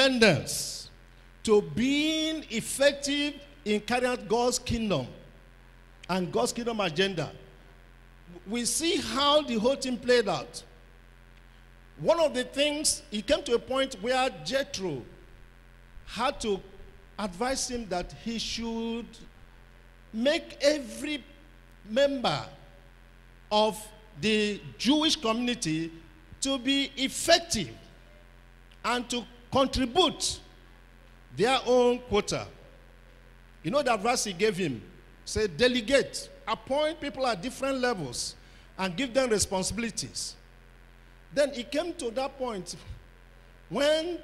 independence to being effective in carrying out God's kingdom and God's kingdom agenda, we see how the whole thing played out. One of the things, he came to a point where Jethro had to advise him that he should make every member of the Jewish community to be effective and to contribute their own quota. You know that verse he gave him? Say, delegate, appoint people at different levels and give them responsibilities. Then it came to that point when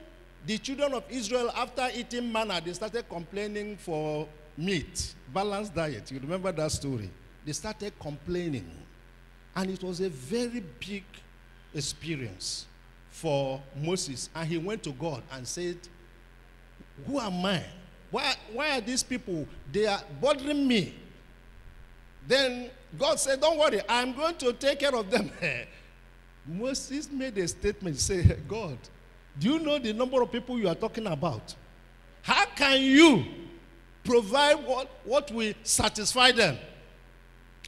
the children of Israel, after eating manna, they started complaining for meat, balanced diet. You remember that story? They started complaining. And it was a very big experience for Moses. And he went to God and said, Who am I? Why, why are these people? They are bothering me. Then God said, Don't worry, I'm going to take care of them. Moses made a statement, say, God, do you know the number of people you are talking about? How can you provide what, what will satisfy them?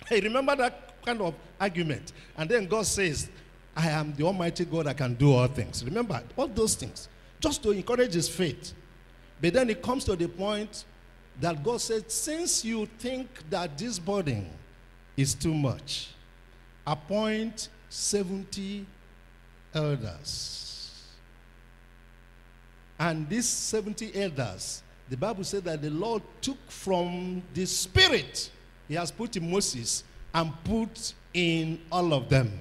Hey, remember that kind of argument? And then God says, I am the Almighty God, I can do all things. Remember all those things, just to encourage his faith. But then it comes to the point that God said, Since you think that this burden is too much, appoint 70 elders. And these 70 elders, the Bible said that the Lord took from the spirit he has put in Moses and put in all of them.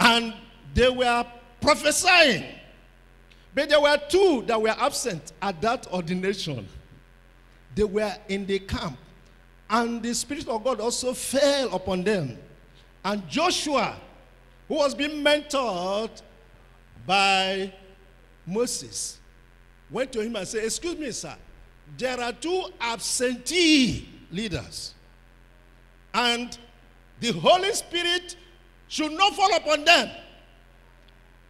And they were prophesying. But there were two that were absent at that ordination. They were in the camp. And the Spirit of God also fell upon them. And Joshua, who was being mentored by Moses, went to him and said, Excuse me, sir, there are two absentee leaders. And the Holy Spirit should not fall upon them.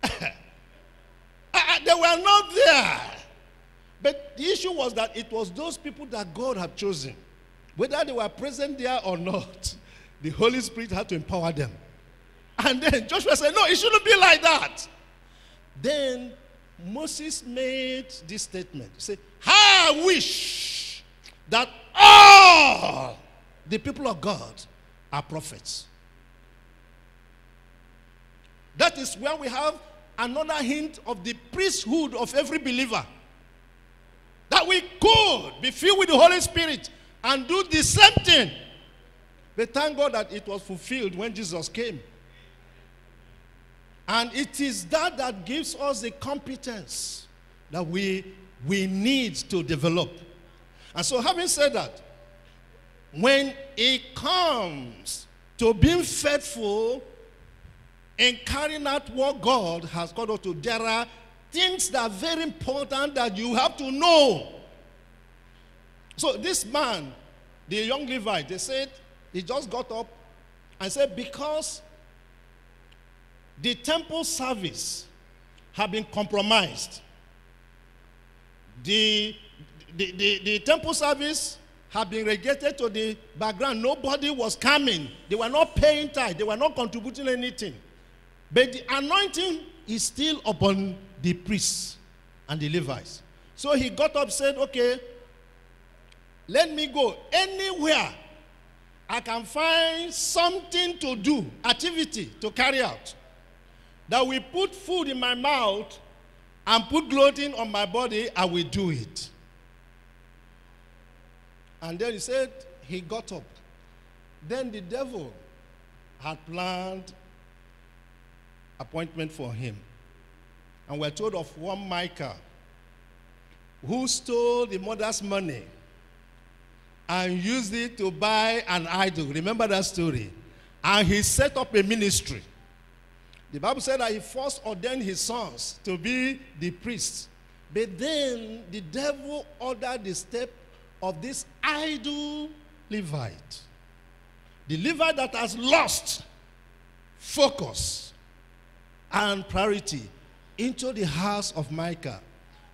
Ah, ah, they were not there. But the issue was that it was those people that God had chosen. Whether they were present there or not, the Holy Spirit had to empower them. And then Joshua said, No, it shouldn't be like that. Then Moses made this statement. He said, I wish that all the people of God are prophets. That is where we have another hint of the priesthood of every believer. That we could be filled with the Holy Spirit and do the same thing. But thank God that it was fulfilled when Jesus came. And it is that that gives us the competence that we, we need to develop. And so, having said that, when it comes to being faithful in carrying out what God has called us to, there are things that are very important that you have to know. So, this man, the young Levite, they said, he just got up and said, Because the temple service had been compromised, the, the, the, the temple service had been relegated to the background. Nobody was coming. They were not paying tithe. They were not contributing anything. But the anointing is still upon the priests and the Levites. So he got up said, okay, let me go anywhere I can find something to do, activity to carry out, that will put food in my mouth and put clothing on my body, I will do it. And then he said, he got up. Then the devil had planned appointment for him. And we're told of one Micah who stole the mother's money and used it to buy an idol. Remember that story? And he set up a ministry. The Bible said that he first ordained his sons to be the priests. But then the devil ordered the step of this idol Levite. The Levite that has lost focus and priority into the house of Micah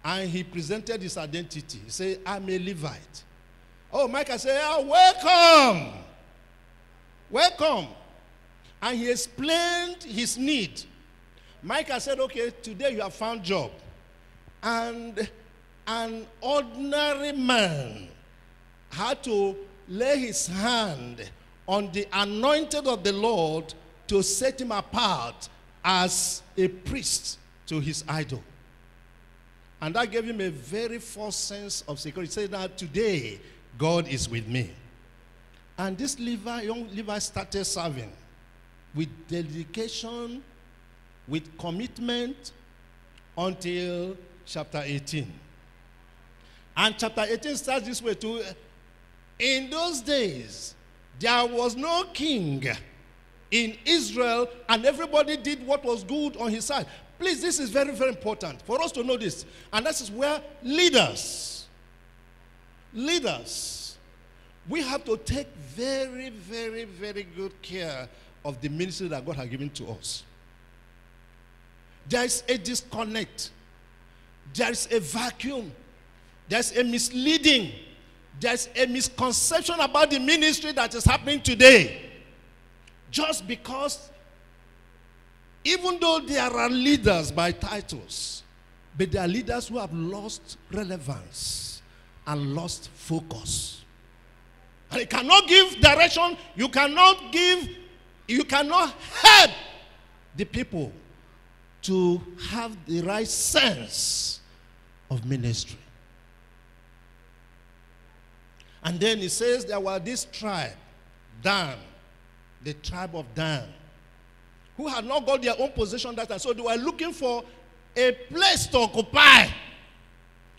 and he presented his identity. He said, I'm a Levite. Oh, Micah said, oh, Welcome. Welcome. And he explained his need. Micah said, Okay, today you have found job. And an ordinary man had to lay his hand on the anointed of the Lord to set him apart as a priest to his idol. And that gave him a very false sense of security. Said, Now today, God is with me. And this Levi, young Levi started serving with dedication, with commitment until chapter 18. And chapter 18 starts this way too. In those days, there was no king in Israel, and everybody did what was good on his side. Please, this is very, very important for us to know this. And this is where leaders, leaders, we have to take very, very, very good care of the ministry that God has given to us. There is a disconnect, there is a vacuum, there's a misleading, there's a misconception about the ministry that is happening today. Just because even though there are leaders by titles, but there are leaders who have lost relevance and lost focus. And you cannot give direction, you cannot give, you cannot help the people to have the right sense of ministry. And then he says there were this tribe, Dan, the tribe of Dan who had not got their own possession that time. So they were looking for a place to occupy.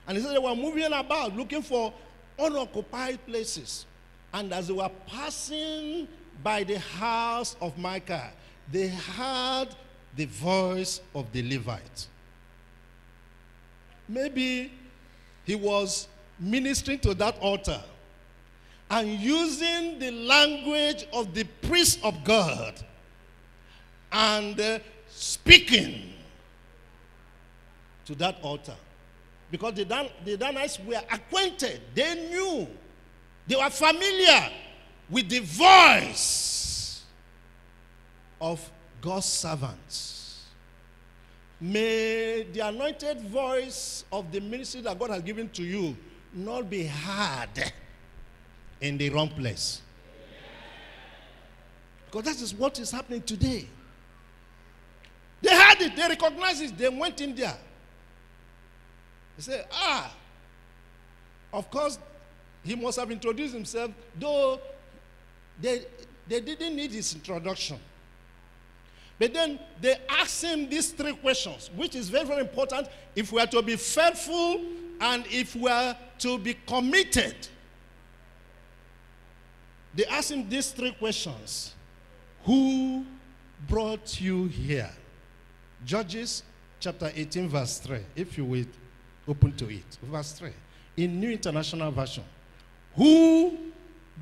And he said they were moving about looking for unoccupied places. And as they were passing by the house of Micah, they heard the voice of the Levite. Maybe he was ministering to that altar and using the language of the priest of God and uh, speaking to that altar. Because the, Dan- the Danites were acquainted, they knew, they were familiar with the voice of God's servants. May the anointed voice of the ministry that God has given to you not be heard in the wrong place. Because that is what is happening today. They had it, they recognized it, they went in there. They said, Ah, of course, he must have introduced himself, though they, they didn't need his introduction. But then they asked him these three questions, which is very, very important if we are to be faithful and if we are to be committed. They asked him these three questions Who brought you here? Judges chapter 18, verse 3. If you will open to it. Verse 3. In New International Version. Who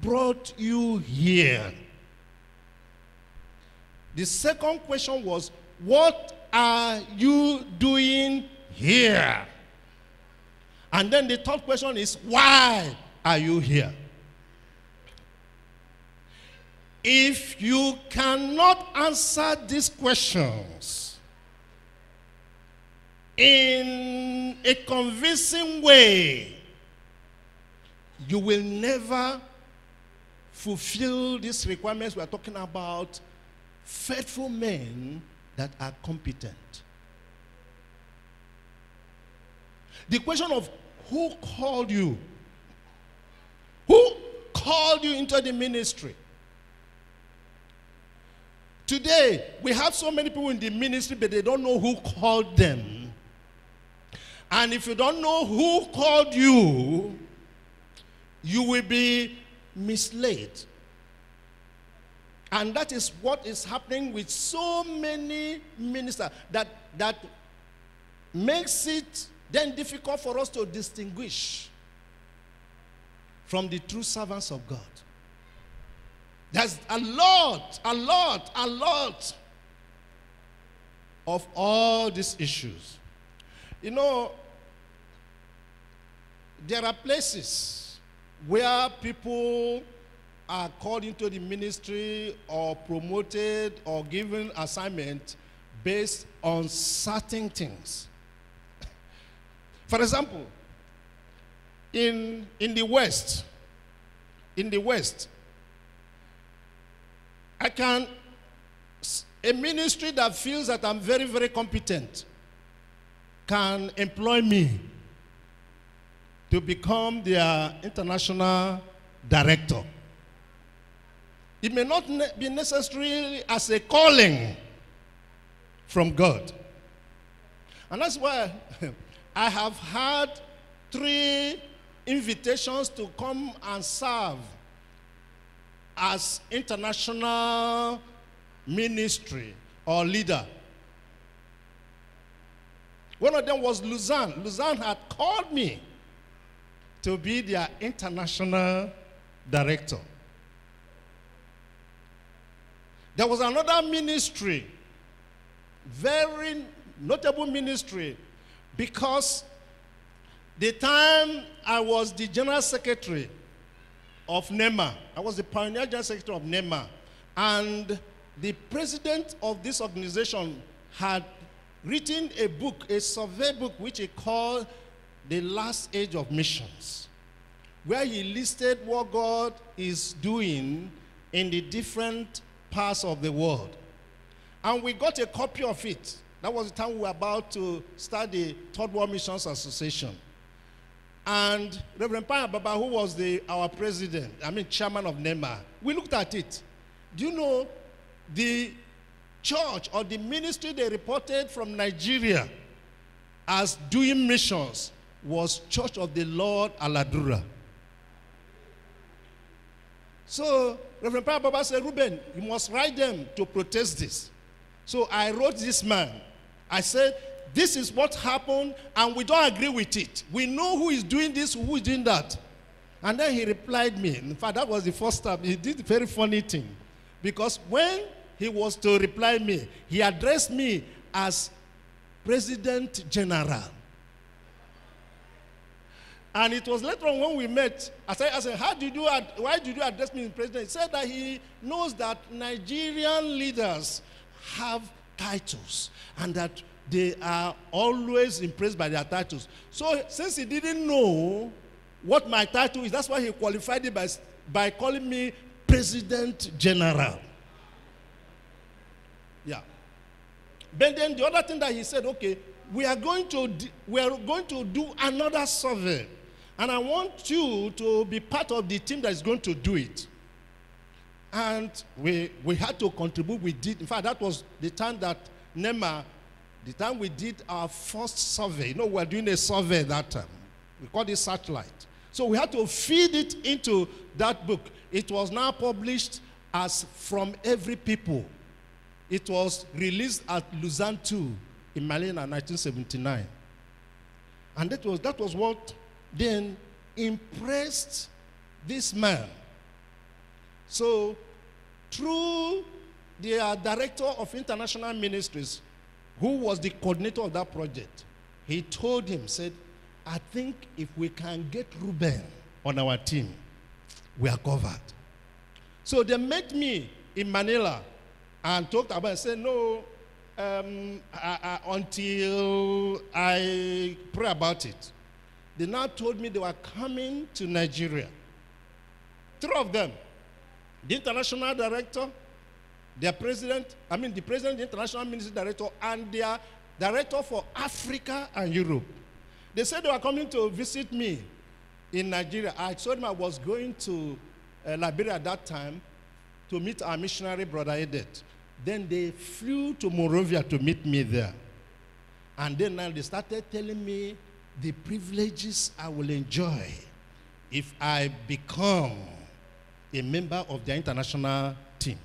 brought you here? The second question was, What are you doing here? And then the third question is, Why are you here? If you cannot answer these questions in a convincing way, you will never fulfill these requirements we are talking about faithful men that are competent. The question of who called you? Who called you into the ministry? Today, we have so many people in the ministry, but they don't know who called them. And if you don't know who called you, you will be misled. And that is what is happening with so many ministers that, that makes it then difficult for us to distinguish from the true servants of God. There's a lot, a lot, a lot of all these issues. You know, there are places where people are called into the ministry or promoted or given assignment based on certain things. For example, in, in the West, in the West, I can, a ministry that feels that I'm very, very competent can employ me to become their international director. It may not ne- be necessary as a calling from God. And that's why I have had three invitations to come and serve as international ministry or leader. One of them was Lausanne. Lausanne had called me to be their international director. There was another ministry, very notable ministry, because the time I was the general secretary of NEMA, I was the pioneer general secretary of NEMA, and the president of this organization had written a book, a survey book, which he called The Last Age of Missions, where he listed what God is doing in the different parts of the world. And we got a copy of it. That was the time we were about to start the Third World Missions Association. And Reverend Panya Baba, who was the, our president, I mean, chairman of NEMA, we looked at it. Do you know the church or the ministry they reported from Nigeria as doing missions was Church of the Lord Aladura. So Reverend Panya Baba said, Reuben, you must write them to protest this. So I wrote this man. I said, this is what happened, and we don't agree with it. We know who is doing this, who is doing that. And then he replied me. In fact, that was the first time. He did a very funny thing. Because when he was to reply me, he addressed me as President General. And it was later on when we met, I said, I said, how did you, why did you address me as president? He said that he knows that Nigerian leaders have titles and that they are always impressed by their titles. So since he didn't know what my title is, that's why he qualified it by, by calling me President General. Yeah. But then the other thing that he said, okay, we are going to we are going to do another survey, and I want you to be part of the team that is going to do it. And we we had to contribute. We did. In fact, that was the time that NEMA, the time we did our first survey. You know, we were doing a survey that time. We called it satellite. So we had to feed it into that book. It was now published as from every people. It was released at Lausanne 2 in Manila 1979. And that was, that was what then impressed this man. So, through the uh, director of international ministries, who was the coordinator of that project, he told him, said, I think if we can get Reuben on our team, we are covered. So they met me in Manila and talked about it. Said, no, um, I, I, until I pray about it. They now told me they were coming to Nigeria. Three of them. The international director, their president, I mean the president, the international ministry director, and their director for Africa and Europe. They said they were coming to visit me in Nigeria. I told them I was going to uh, Liberia at that time to meet our missionary brother Edet. Then they flew to Monrovia to meet me there. And then now they started telling me the privileges I will enjoy if I become a member of the international team.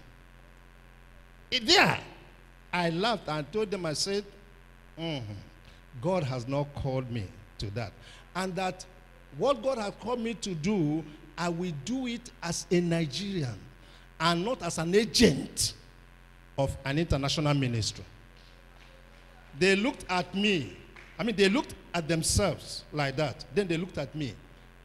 There, I laughed and told them, I said, "Mhm, God has not called me to that. And that what God has called me to do, I will do it as a Nigerian and not as an agent of an international ministry. They looked at me I mean, they looked at themselves like that. Then they looked at me.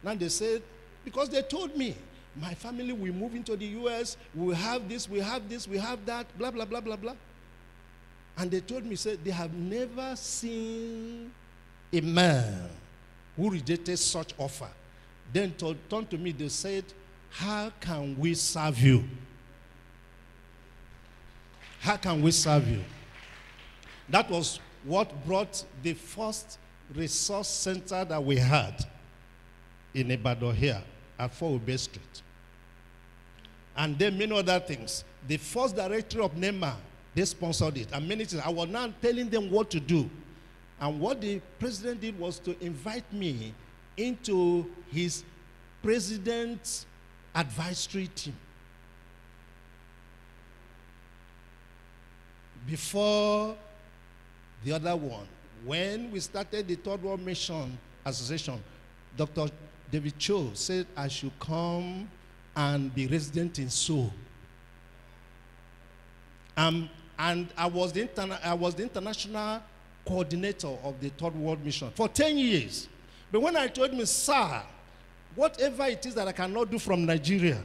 Now they said, because they told me, my family will move into the US, we have this, we have this, we have that, blah, blah, blah, blah, blah. And they told me, said, they have never seen a man who rejected such offer. Then told, turned to me, they said, How can we serve you? How can we serve you? That was what brought the first resource center that we had in Ibadan here at 4 Bay Street. And then many other things. The first director of NEMA, they sponsored it. And many things. I was now telling them what to do. And what the president did was to invite me into his president's advisory team. Before the other one, when we started the Third World Mission Association, Dr. David Cho said I should come and be resident in Seoul. Um, and I was, the interna- I was the international coordinator of the Third World Mission for 10 years. But when I told him, sir, whatever it is that I cannot do from Nigeria,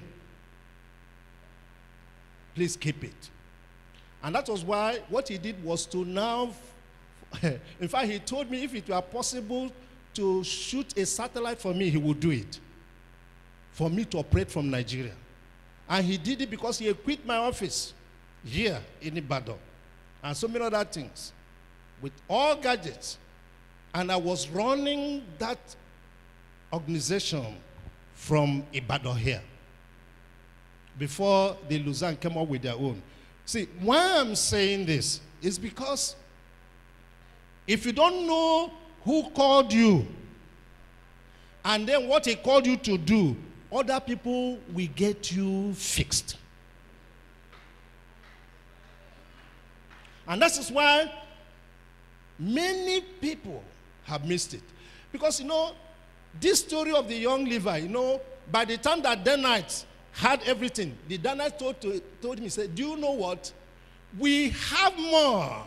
please keep it. And that was why what he did was to now, in fact, he told me if it were possible to shoot a satellite for me, he would do it for me to operate from Nigeria. And he did it because he quit my office here in Ibadan and so many other things with all gadgets. And I was running that organization from Ibadan here before the Lausanne came up with their own. See, why I'm saying this is because if you don't know who called you and then what he called you to do, other people will get you fixed. And that is why many people have missed it. Because, you know, this story of the young Levi, you know, by the time that Danites had everything, the Danites told, to, told he said, Do you know what? We have more.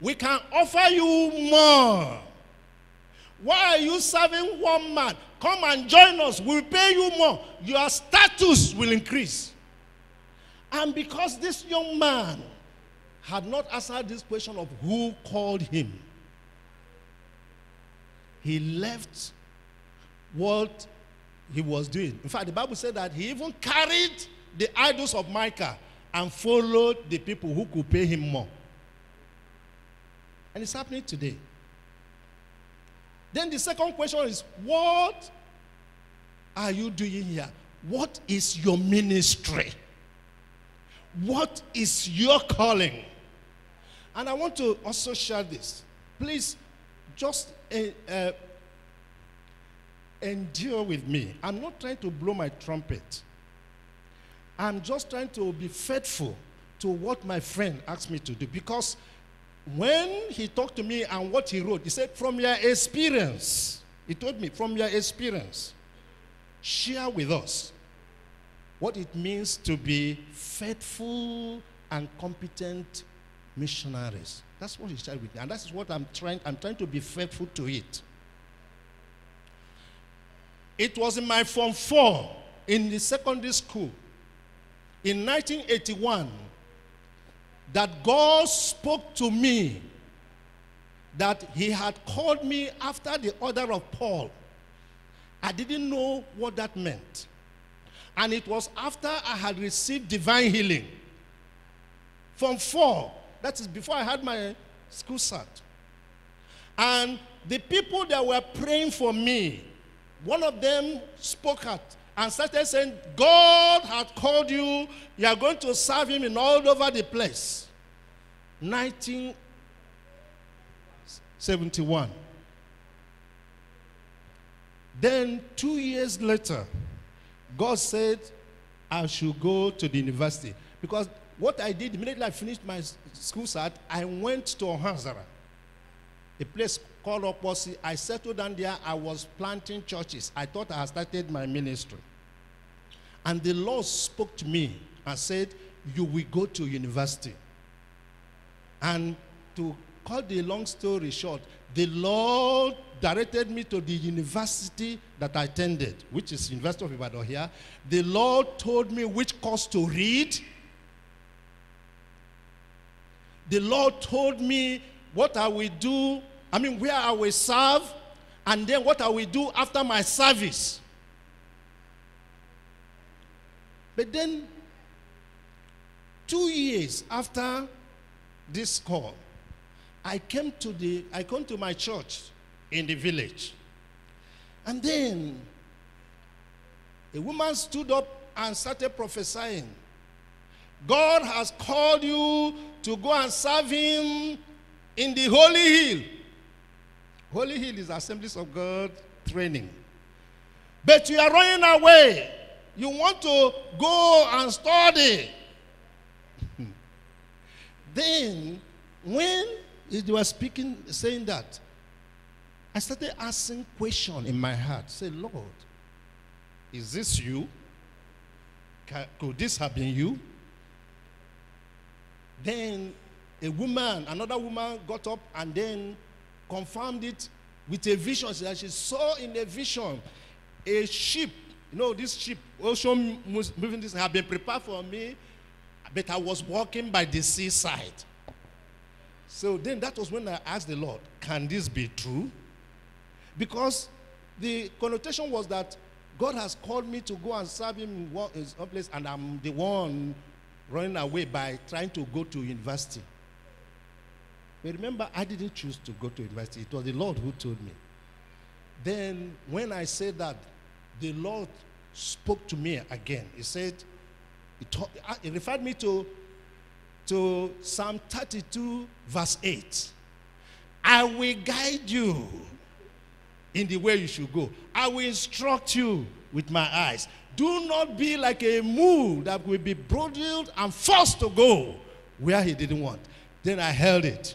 We can offer you more. Why are you serving one man? Come and join us. We'll pay you more. Your status will increase. And because this young man had not answered this question of who called him, he left what he was doing. In fact, the Bible said that he even carried the idols of Micah and followed the people who could pay him more. And it's happening today. Then the second question is what are you doing here? What is your ministry? What is your calling? And I want to also share this. Please just uh, endure with me. I'm not trying to blow my trumpet. I'm just trying to be faithful to what my friend asked me to do because when he talked to me and what he wrote, he said, From your experience, he told me, from your experience, share with us what it means to be faithful and competent missionaries. That's what he shared with me. And that's what I'm trying, I'm trying to be faithful to it. It was in my Form 4 in the secondary school in 1981 that God spoke to me that he had called me after the order of Paul. I didn't know what that meant. And it was after I had received divine healing. From four, that is before I had my school cert. And the people that were praying for me, one of them spoke out and started saying, God had called you, you are going to serve him in all over the place. 1971. Then, two years later, God said I should go to the university. Because what I did immediately I finished my school cert, I went to Ohaozara, a place called Okposi. I settled down there. I was planting churches. I thought I had started my ministry. And the Lord spoke to me and said, You will go to university. And to cut the long story short, the Lord directed me to the university that I attended, which is University of Ibadan here. The Lord told me which course to read. The Lord told me what I will do, I mean, where I will serve, and then what I will do after my service. But then, two years after this call, I came to the I come to my church in the village. And then a woman stood up and started prophesying. God has called you to go and serve him in the Holy Hill. Holy Hill is Assemblies of God training. But you are running away. You want to go and study. Hmm. then, when they were speaking, saying that, I started asking question in my heart. Say, Lord, is this you? could this have been you? Then a woman, another woman got up and then confirmed it with a vision. She, she saw in a vision a ship. You know, this ship, ocean moving this, had been prepared for me, but I was walking by the seaside. So then that was when I asked the Lord, can this be true? Because the connotation was that God has called me to go and serve him in one, one place, and I'm the one running away by trying to go to university. But remember, I didn't choose to go to university. It was the Lord who told me. Then, when I said that, the Lord spoke to me again. He said, He, taught, uh, he referred me to, to Psalm 32, verse 8. I will guide you in the way you should go. I will instruct you with my eyes. Do not be like a mule that will be bridled and forced to go where he didn't want. Then I held it.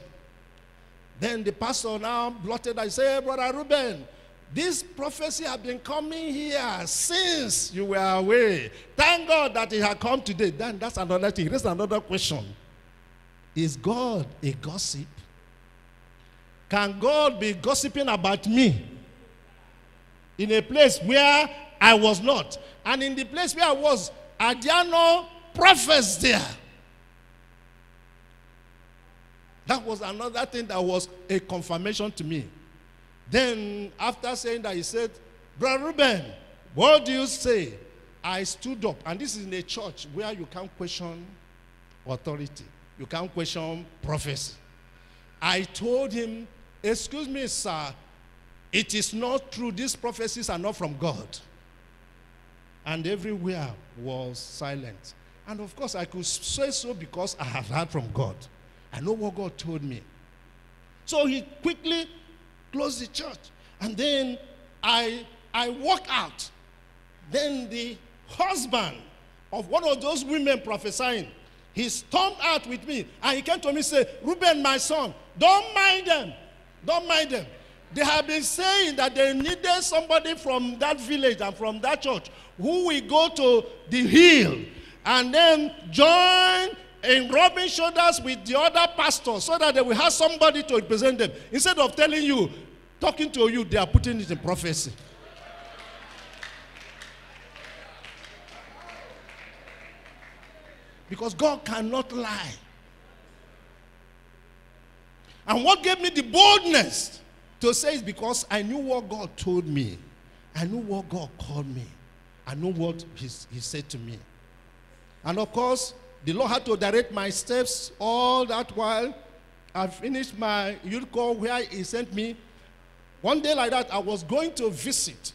Then the pastor now blotted. I hey, Brother Reuben, this prophecy has been coming here since you were away. Thank God that it had come today. Then that's another thing. That's another question. Is God a gossip? Can God be gossiping about me? in a place where I was not. And in the place where I was, are there no prophets there? That was another thing that was a confirmation to me. Then, after saying that, he said, Brother Reuben, what do you say? I stood up, and this is in a church where you can't question authority, you can't question prophecy. I told him, Excuse me, sir, it is not true. These prophecies are not from God. And everywhere was silent. And of course, I could say so because I have heard from God. I know what God told me. So he quickly closed the church. And then I, I walk out. Then the husband of one of those women prophesying, he stormed out with me. And he came to me and said, Reuben, my son, don't mind them. Don't mind them. They have been saying that they needed somebody from that village and from that church who will go to the hill and then join in rubbing shoulders with the other pastors so that they will have somebody to represent them. Instead of telling you, talking to you, they are putting it in prophecy. Because God cannot lie. And what gave me the boldness to say is because I knew what God told me. I knew what God called me. I know what he, he said to me. And of course, the Lord had to direct my steps all that while. I finished my youth call where He sent me. One day like that, I was going to visit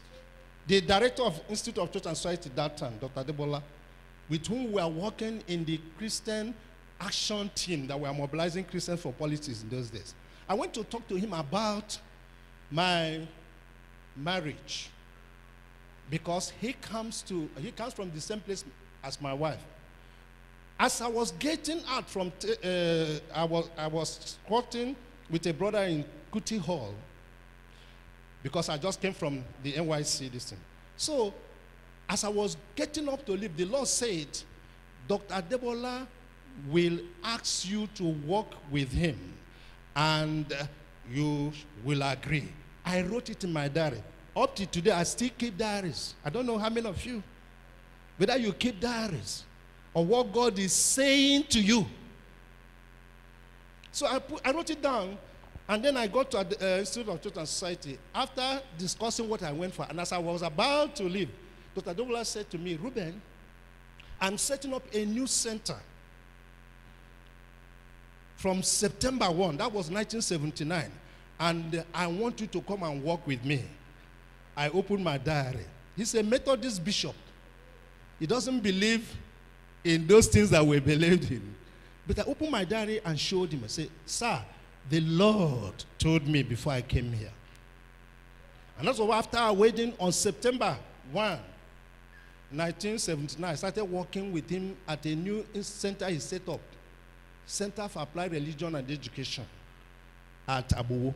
the director of Institute of Church and Society that time, Dr. Debola, with whom we were working in the Christian action team that we were mobilizing Christians for politics in those days. I went to talk to him about my marriage because he comes to he comes from the same place as my wife as i was getting out from uh, i was i was squatting with a brother in kuti hall because i just came from the NYSC this thing so as i was getting up to leave the lord said dr debola will ask you to walk with him and uh, you will agree. I wrote it in my diary. Up to today, I still keep diaries. I don't know how many of you, whether you keep diaries or what God is saying to you. So I, put, I wrote it down, and then I got to the uh, Institute of and Society. After discussing what I went for, and as I was about to leave, Dr. Douglas said to me, Reuben, I'm setting up a new center from September 1, that was 1979, and I want you to come and work with me. I opened my diary. He's a Methodist bishop. He doesn't believe in those things that we believed in. But I opened my diary and showed him. I said, Sir, the Lord told me before I came here. And why after our wedding on September 1, 1979, I started working with him at a new center he set up Center for Applied Religion and Education at Abu.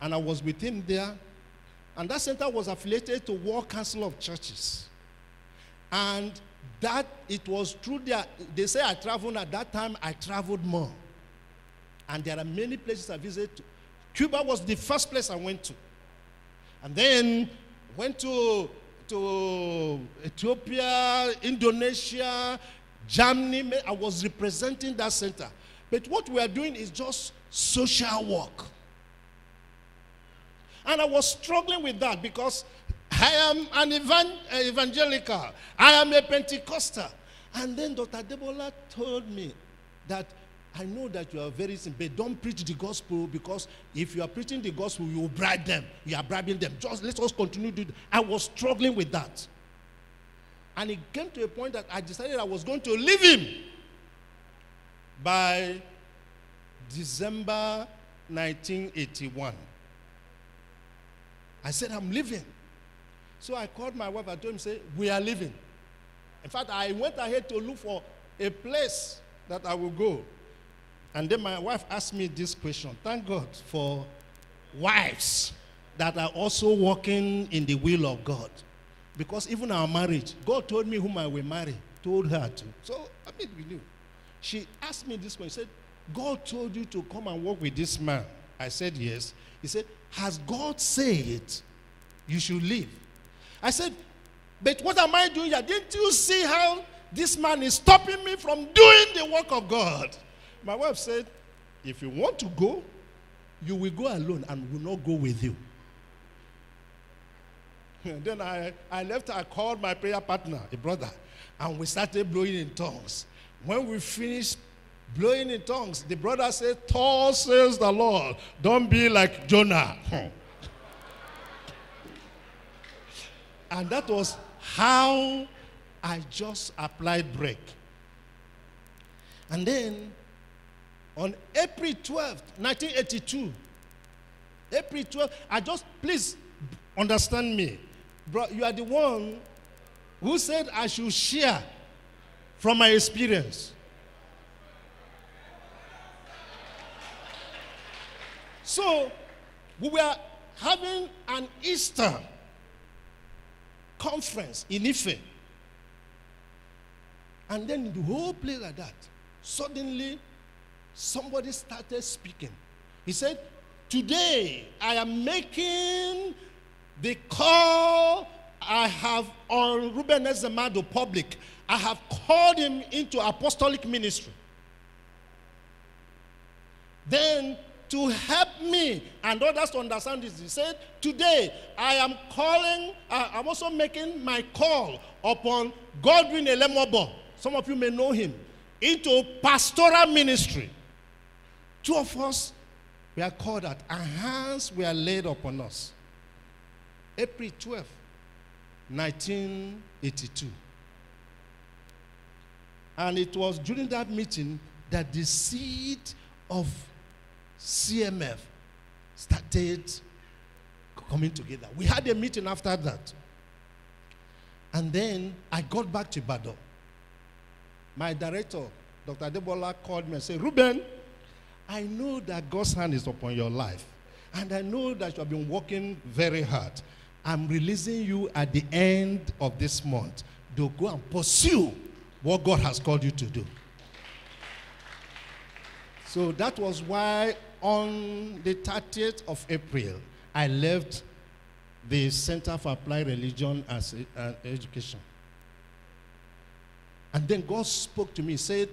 And I was with him there and that center was affiliated to World Council of Churches. And that it was through their, they say I traveled at that time, I traveled more. And there are many places I visited. Cuba was the first place I went to. And then went to, to Ethiopia, Indonesia, Germany. I was representing that center. But what we are doing is just social work. And I was struggling with that because I am an evan- evangelical. I am a Pentecostal. And then Dr. Debola told me that I know that you are very simple. Don't preach the gospel because if you are preaching the gospel, you will bribe them. You are bribing them. Just let us continue to do I was struggling with that. And it came to a point that I decided I was going to leave him by December 1981. I said, I'm leaving. So I called my wife. I told him, say, we are leaving. In fact, I went ahead to look for a place that I will go. And then my wife asked me this question. Thank God for wives that are also walking in the will of God. Because even our marriage, God told me whom I will marry, told her to. So, I mean, we knew. She asked me this question. She said, God told you to come and work with this man. I said, yes. He said, Has God said you should leave? I said, But what am I doing here? Didn't you see how this man is stopping me from doing the work of God? My wife said, If you want to go, you will go alone and will not go with you. And then I, I left, I called my prayer partner, a brother, and we started blowing in tongues. When we finished blowing in tongues. The brother said, Thus says the Lord, don't be like Jonah. and that was how I just applied break. And then on April 12th, 1982, April 12th, I just, please understand me. Bro, you are the one who said I should share from my experience. So we were having an Easter conference in Ife. And then the whole place like that, suddenly somebody started speaking. He said, Today I am making the call I have on Reuben Ezemadu public. I have called him into apostolic ministry. Then to help me and others to understand this. He said, Today I am calling, uh, I'm also making my call upon Godwin Elemobo. Some of you may know him, into pastoral ministry. Two of us we are called that, and hands were laid upon us. April 12, 1982. And it was during that meeting that the seed of CMF started coming together. We had a meeting after that. And then I got back to Bado. My director, Dr. Debola, called me and said, Reuben, I know that God's hand is upon your life. And I know that you have been working very hard. I'm releasing you at the end of this month to go and pursue what God has called you to do. So that was why on the 30th of April, I left the Center for Applied Religion as uh, Education. And then God spoke to me, said,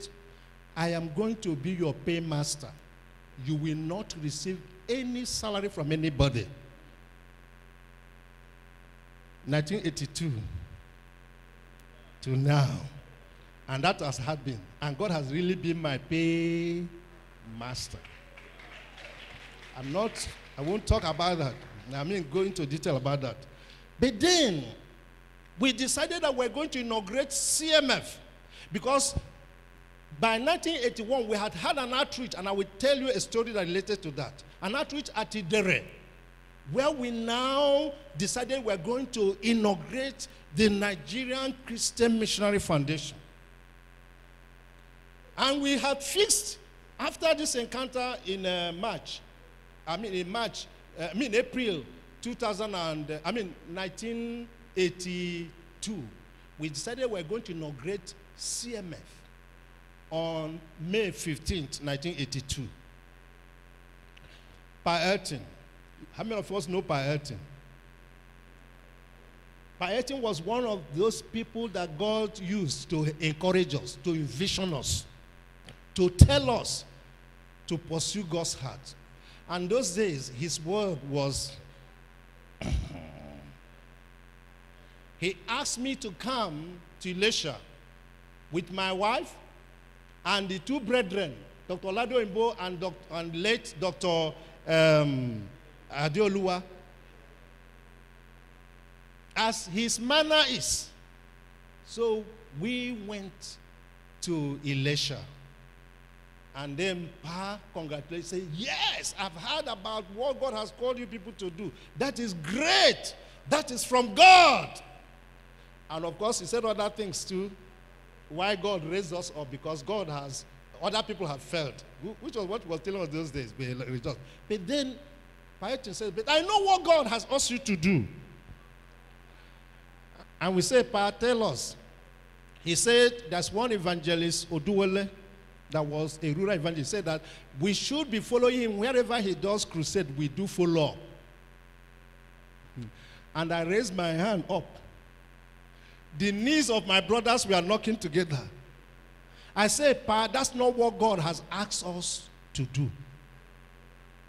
I am going to be your paymaster. You will not receive any salary from anybody. 1982 to now. And that has had been. And God has really been my pay master. I'm not, I won't talk about that. I mean, go into detail about that. But then, we decided that we're going to inaugurate CMF because by 1981, we had had an outreach, and I will tell you a story that related to that. An outreach at Idere, where we now decided we're going to inaugurate the Nigerian Christian Missionary Foundation. And we had fixed, after this encounter in uh, March, I mean, in March, uh, I mean, April 2000, and, uh, I mean, 1982, we decided we're going to inaugurate CMF on May 15th, 1982. Pa Elton. How many of us know Pa Elton? Pa Elton was one of those people that God used to encourage us, to envision us, to tell us to pursue God's heart. And those days, his word was he asked me to come to Ilesha with my wife and the two brethren, Dr. Lado Imbo and, and late Dr. Um, Adeoluwa. As his manner is. So we went to Ilesha. And then Pa congratulated, say, Yes, I've heard about what God has called you people to do. That is great. That is from God. And of course, he said other things too why God raised us up because God has, other people have failed, which was what was telling us those days. But then, Pietin says, But I know what God has asked you to do. And we say, Pa, tell us. He said, There's one evangelist, Oduwele, that was a rural evangelist, said that we should be following him wherever he does crusade, we do follow. Hmm. And I raised my hand up the knees of my brothers were knocking together. I said, Pa, that's not what God has asked us to do.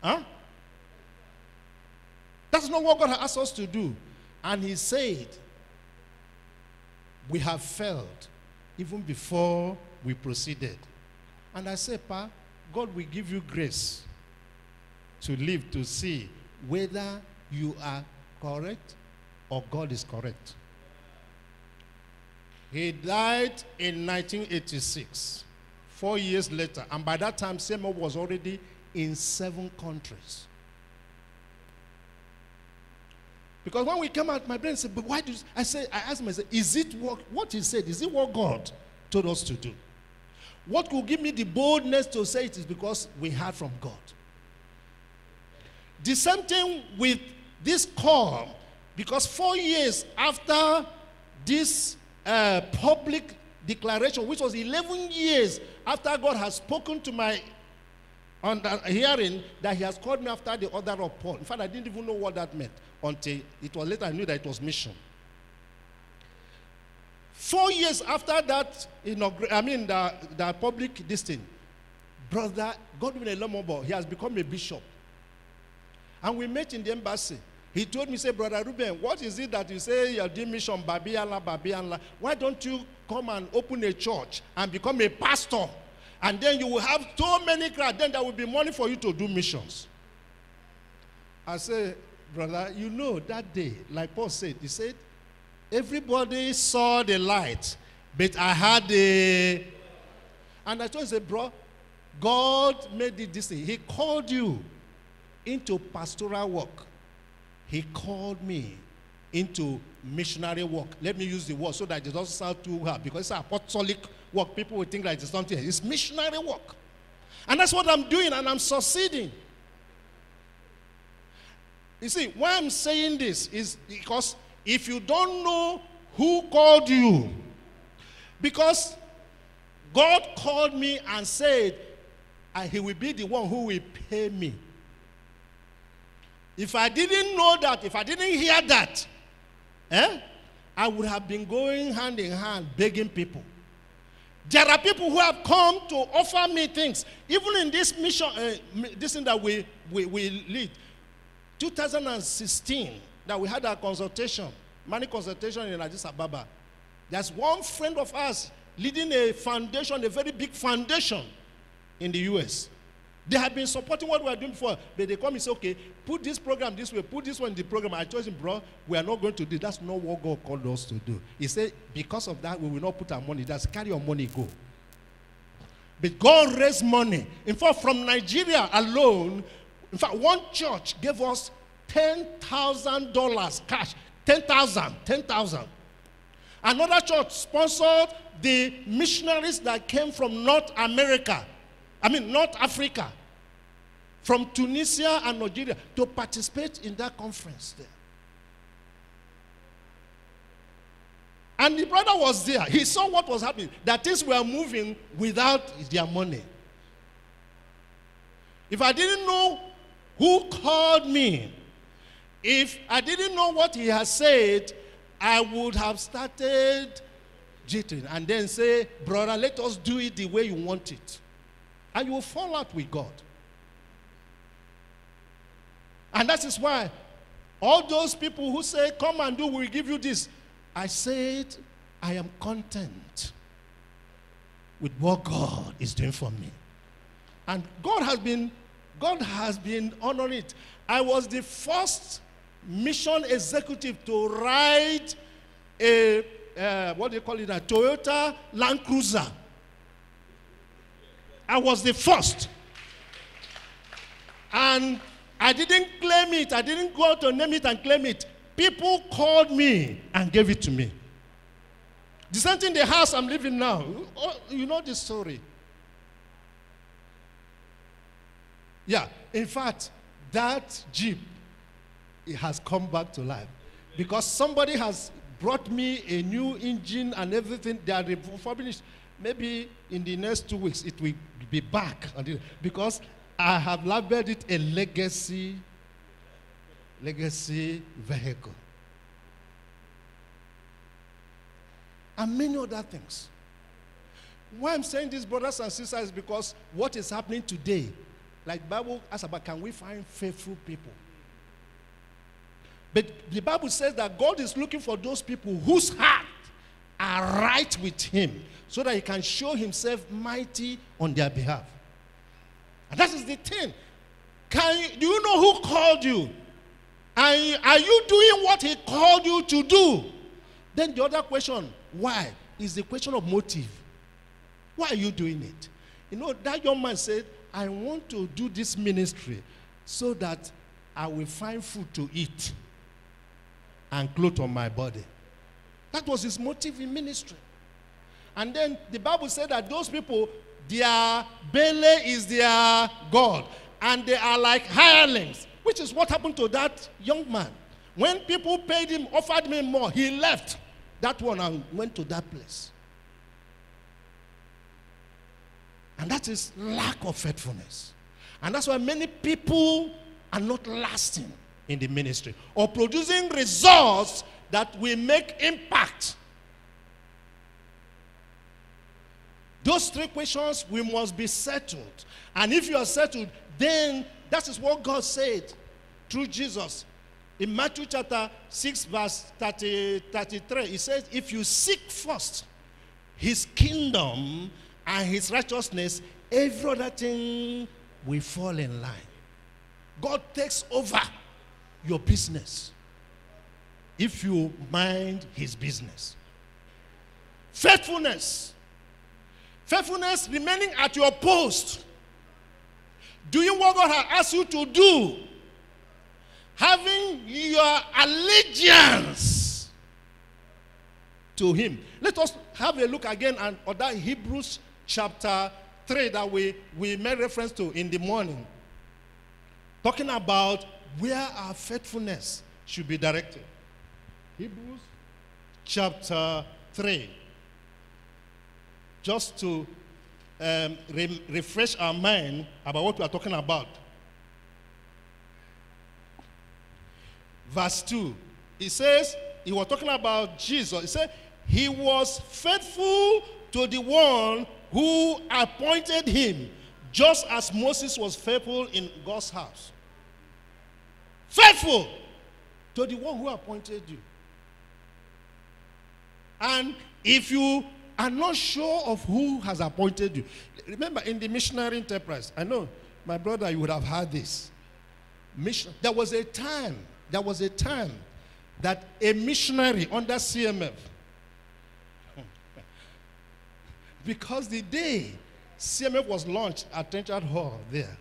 Huh? That's not what God has asked us to do. And he said, We have failed even before we proceeded. And I said, Pa, God will give you grace to live to see whether you are correct or God is correct. He died in 1986, four years later. And by that time, Semo was already in seven countries. Because when we came out, my brain said, but why do I say, I asked myself, is it what, what he said, is it what God told us to do? What could give me the boldness to say it is because we heard from God. The same thing with this call, because four years after this uh, public declaration, which was 11 years after God has spoken to my on hearing that he has called me after the order of Paul. In fact, I didn't even know what that meant until it was later I knew that it was mission. Four years after that, I mean, the, the public this thing, brother Godwin Elomobo, he has become a bishop. And we met in the embassy. He told me, say, Brother Reuben, what is it that you say you're doing mission, Babiala, Babiala? Why don't you come and open a church and become a pastor? And then you will have so many crowds, then there will be money for you to do missions. I say, brother, you know that day, like Paul said, he said, everybody saw the light, but I had the. And I told him, say, bro, God made it this thing. He called you into pastoral work he called me into missionary work. Let me use the word so that it doesn't sound too hard because it's apostolic work. People will think like it's something. It's missionary work. And that's what I'm doing, and I'm succeeding. You see, why I'm saying this is because if you don't know who called you, because God called me and said, and he will be the one who will pay me. If I didn't know that, if I didn't hear that, eh, I would have been going hand in hand begging people. There are people who have come to offer me things. Even in this mission, uh, this thing that we, we, we lead, 2016, that we had a consultation, money consultation in Addis Ababa. There's one friend of ours leading a foundation, a very big foundation in the US. They have been supporting what we are doing before, but they come and say, okay, put this program this way, put this one in the program. I told him, bro, we are not going to do That's not what God called us to do. He said, because of that, we will not put our money. That's carry your money, go. But God raised money. In fact, from Nigeria alone, in fact, one church gave us $10,000 cash. 10,000, 10,000. Another church sponsored the missionaries that came from North America. I mean, North Africa, from Tunisia and Nigeria to participate in that conference there. And the brother was there. He saw what was happening, that things were moving without their money. If I didn't know who called me, if I didn't know what he has said, I would have started jittering and then say, Brother, let us do it the way you want it and you will fall out with God. And that is why all those people who say, Come and do, we'll give you this. I said, I am content with what God is doing for me. And God has been, God has been honoring it. I was the first mission executive to ride a, uh, what do you call it, a Toyota Land Cruiser I was the first. And I didn't claim it. I didn't go out to name it and claim it. People called me and gave it to me. The same thing in the house I'm living now. Oh, you know the story. Yeah. In fact, that Jeep it has come back to life because somebody has brought me a new engine and everything. They are refurbished. Maybe in the next two weeks it will be back because I have labeled it a legacy legacy vehicle. And many other things. Why I'm saying this, brothers and sisters, is because what is happening today, like Bible asks about, can we find faithful people? But the Bible says that God is looking for those people whose heart are right with Him, so that he can show himself mighty on their behalf. And that is the thing. Can you, do you know who called you? And are you doing what he called you to do? Then the other question, why, is the question of motive. Why are you doing it? You know, that young man said, I want to do this ministry so that I will find food to eat and clothes on my body. That was his motive in ministry. And then the Bible said that those people, their belly is their God. And they are like hirelings, which is what happened to that young man. When people paid him, offered him more, he left that one and went to that place. And that is lack of faithfulness. And that's why many people are not lasting in the ministry or producing results that will make impact Those three questions we must be settled. And if you are settled, then that is what God said through Jesus. In Matthew chapter 6, verse 30, 33, he says, If you seek first his kingdom and his righteousness, every other thing will fall in line. God takes over your business if you mind his business. Faithfulness Faithfulness remaining at your post. Doing what God has asked you to do. Having your allegiance to Him. Let us have a look again at that Hebrews chapter 3 that we, we made reference to in the morning. Talking about where our faithfulness should be directed. Hebrews chapter 3 just to um, re- refresh our mind about what we are talking about. Verse 2, he says, he was talking about Jesus. He said, He was faithful to the one who appointed him, just as Moses was faithful in God's house. Faithful to the one who appointed you. And if you are not sure of who has appointed you, remember in the missionary enterprise, I know my brother, you would have heard this. Mission, there was a time, there was a time that a missionary under CMF, because the day CMF was launched at Trenchard Hall there,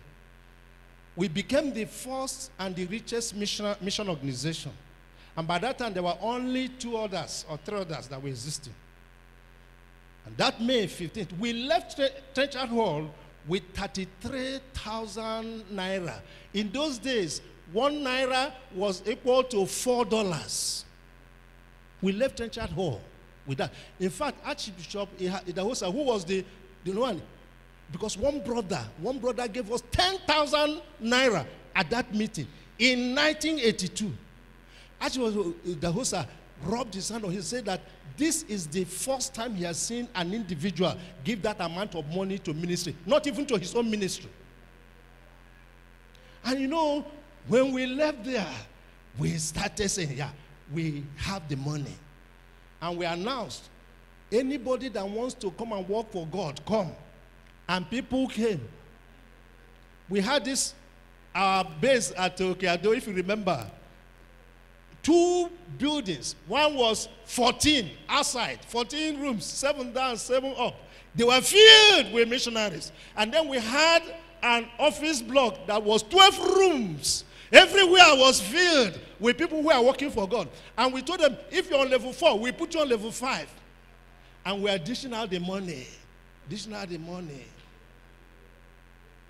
we became the first and the richest mission, mission organization. And by that time, there were only two others or three others that were existing. And that May 15th, we left Trenchard Hall with 33,000 naira. In those days, one naira was equal to four dollars. We left Trenchard Hall with that. In fact, Archbishop Idahosa, who was the, the one, because one brother, one brother gave us 10,000 naira at that meeting in 1982. Archbishop uh, Idahosa rubbed his hand on. He said that this is the first time he has seen an individual give that amount of money to ministry, not even to his own ministry. And you know, when we left there, we started saying, Yeah, we have the money. And we announced anybody that wants to come and work for God, come. And people came. We had this, our base at Okeado, if you remember, two buildings. One was 14 outside, 14 rooms, seven down, seven up. They were filled with missionaries. And then we had an office block that was 12 rooms. Everywhere was filled with people who are working for God. And we told them, if you're on level four, we put you on level five. And we're dishing out the money. Dishing not the money.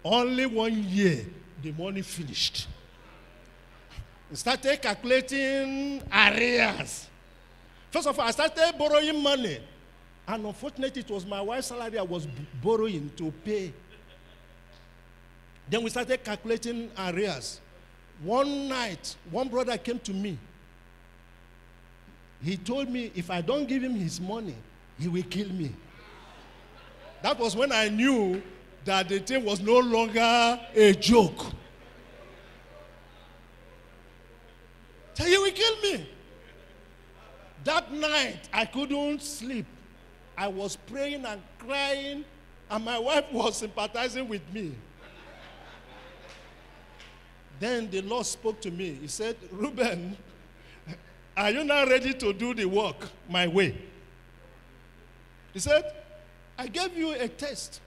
Only one year, the money finished. We started calculating arrears. First of all, I started borrowing money. And unfortunately, it was my wife's salary I was borrowing to pay. Then we started calculating arrears. One night, one brother came to me. He told me if I don't give him his money, he will kill me. That was when I knew that the thing was no longer a joke. So he will kill me. That night, I couldn't sleep. I was praying and crying, and my wife was sympathizing with me. Then the Lord spoke to me. He said, Reuben, are you now ready to do the work my way? He said, I gave you a test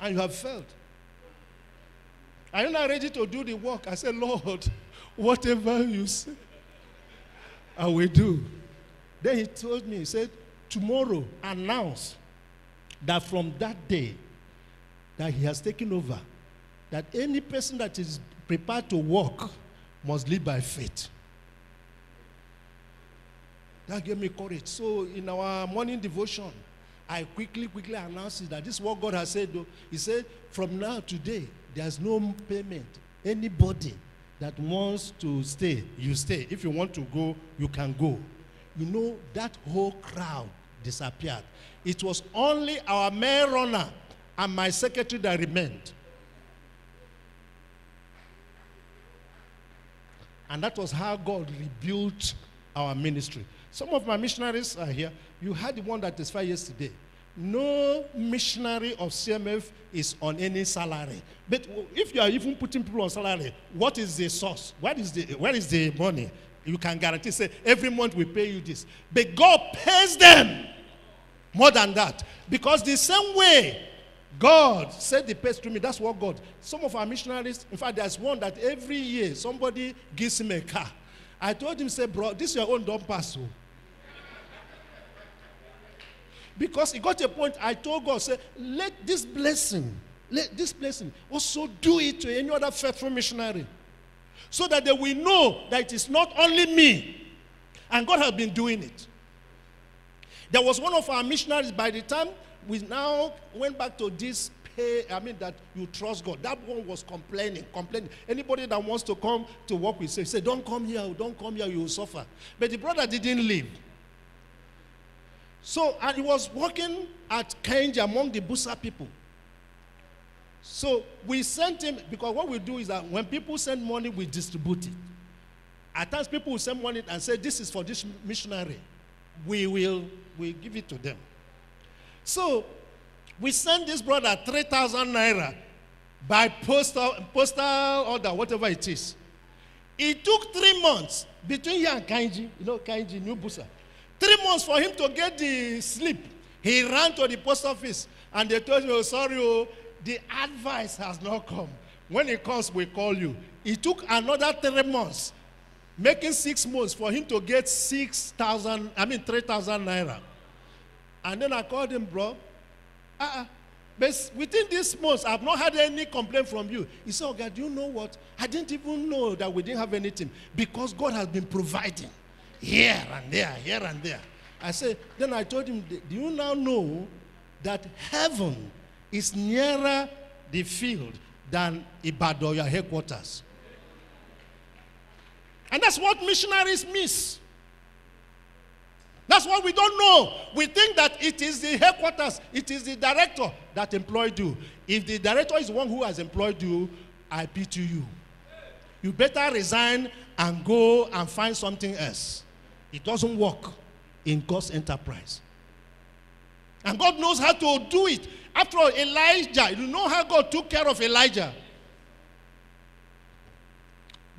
and you have failed. Are you now ready to do the work? I said, Lord, whatever you say, I will do. Then he told me, he said, tomorrow announce that from that day that he has taken over, that any person that is prepared to walk must live by faith. That gave me courage. So in our morning devotion, I quickly, quickly announced that this is what God has said. Though. He said, from now today, there's no payment. Anybody that wants to stay, you stay. If you want to go, you can go. You know, that whole crowd disappeared. It was only our mayor runner and my secretary that remained. And that was how God rebuilt our ministry. Some of my missionaries are here. You had the one that testified yesterday. No missionary of CMF is on any salary. But if you are even putting people on salary, what is the source? What is the, where is the money? You can guarantee, say, every month we pay you this. But God pays them more than that. Because the same way God said the pays to me, that's what God. Some of our missionaries, in fact, there's one that every year somebody gives him a car. I told him, say, bro, this is your own don't pass. Oh. Because it got to a point, I told God, say, let this blessing, let this blessing also do it to any other faithful missionary. So that they will know that it is not only me. And God has been doing it. There was one of our missionaries by the time we now went back to this pay, I mean, that you trust God. That one was complaining, complaining. Anybody that wants to come to work with, say, say, don't come here, don't come here, you will suffer. But the brother didn't leave. So, and he was working at Kainji among the Busa people. So we sent him because what we do is that when people send money, we distribute it. At times, people will send money and say, "This is for this missionary." We will we give it to them. So we sent this brother three thousand naira by postal postal order, whatever it is. It took three months between here and Kainji, you know Kainji, New Busa. Three months for him to get the slip. He ran to the post office and they told him, oh, sorry, oh, the advice has not come. When it comes, we call you. It took another three months, making six months for him to get 6,000, I mean 3,000 naira. And then I called him, bro. Uh-uh. But within this month, I've not had any complaint from you. He said, Oh God, do you know what? I didn't even know that we didn't have anything because God has been providing here and there, here and there. I said, then I told him, Do you now know that heaven is nearer the field than Ibadan, your headquarters? And that's what missionaries miss. That's what we don't know. We think that it is the headquarters, it is the director that employed you. If the director is the one who has employed you, I pity you. You better resign and go and find something else. It doesn't work in God's enterprise. And God knows how to do it. After all, Elijah, you know how God took care of Elijah.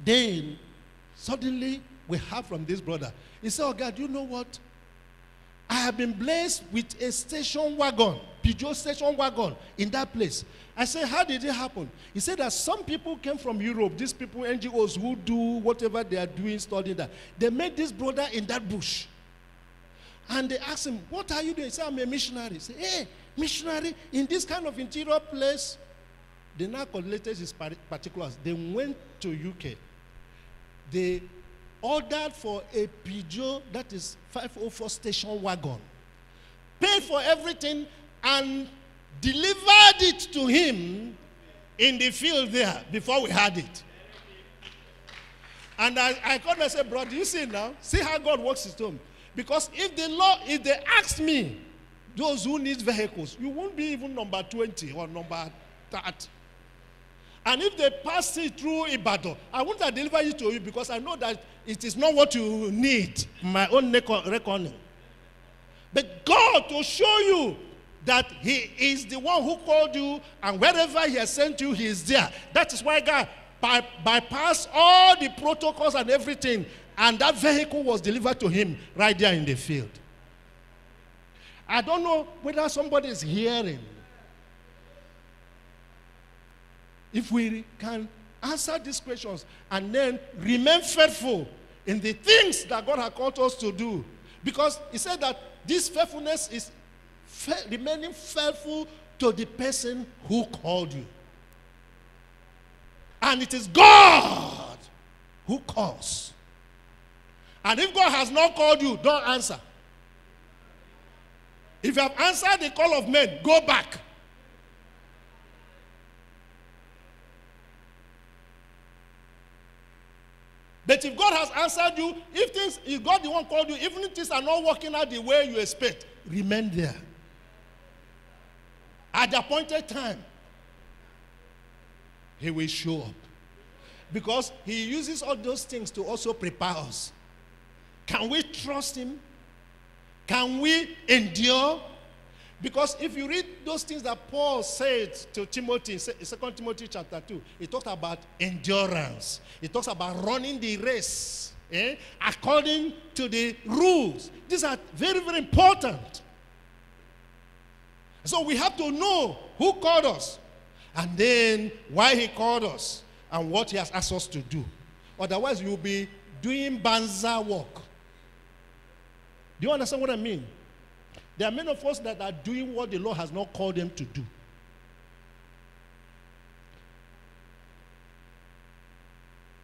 Then, suddenly, we have from this brother. He said, Oh God, you know what? I have been blessed with a station wagon, Peugeot station wagon in that place. I said, How did it happen? He said that some people came from Europe, these people, NGOs who do whatever they are doing, studying that. They met this brother in that bush. And they asked him, What are you doing? He said, I'm a missionary. He said, Hey, missionary in this kind of interior place. They now collected his particulars. They went to UK. They ordered for a Peugeot that is 504 station wagon, paid for everything, and delivered it to him in the field there before we had it. And I, I called and said, Bro, do you see now? See how God works his home. Because if the law, if they ask me, those who need vehicles, you won't be even number 20 or number 30. And if they pass it through Ibadan, I won't deliver it to you because I know that it is not what you need, my own reckoning. But God will show you that He is the one who called you, and wherever He has sent you, He is there. That is why God by, bypassed all the protocols and everything, and that vehicle was delivered to him right there in the field. I don't know whether somebody is hearing. If we can answer these questions and then remain faithful in the things that God has called us to do, because He said that this faithfulness is remaining faithful to the person who called you. And it is God who calls. And if God has not called you, don't answer. If you have answered the call of men, go back. But if God has answered you, if things, if God the one called you, even if things are not working out the way you expect, remain there. At the appointed time, He will show up. Because He uses all those things to also prepare us. Can we trust Him? Can we endure? Because if you read those things that Paul said to Timothy in 2 Timothy chapter 2, he talks about endurance. He talks about running the race eh, according to the rules. These are very, very important. So we have to know who called us and then why he called us and what he has asked us to do. Otherwise, you'll be doing banza work. Do you understand what I mean? There are many of us that are doing what the Lord has not called them to do.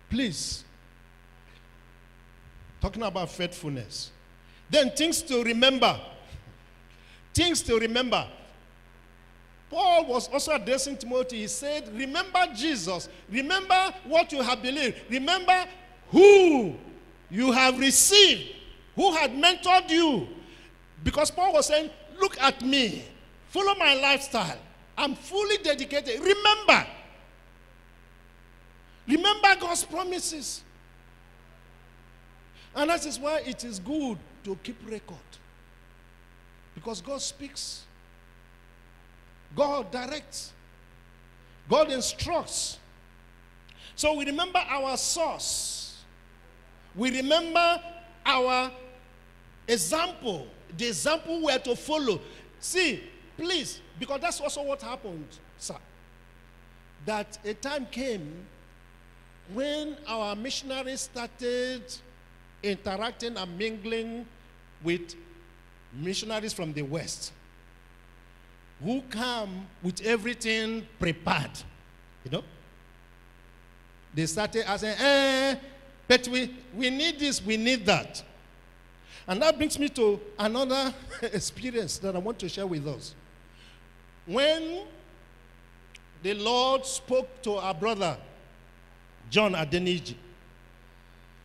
Please, talking about faithfulness. Then things to remember. Things to remember. Paul was also addressing Timothy. He said, Remember Jesus. Remember what you have believed. Remember who you have received, who had mentored you. Because Paul was saying, Look at me, follow my lifestyle. I'm fully dedicated. Remember. Remember God's promises. And that is why it is good to keep record. Because God speaks, God directs, God instructs. So we remember our source, we remember our example, the example we are to follow. See, please, because that's also what happened, sir. That a time came when our missionaries started interacting and mingling with missionaries from the West who come with everything prepared. You know? They started asking, eh, but we, we need this, we need that. And that brings me to another experience that I want to share with us. When the Lord spoke to our brother, John Adeniji,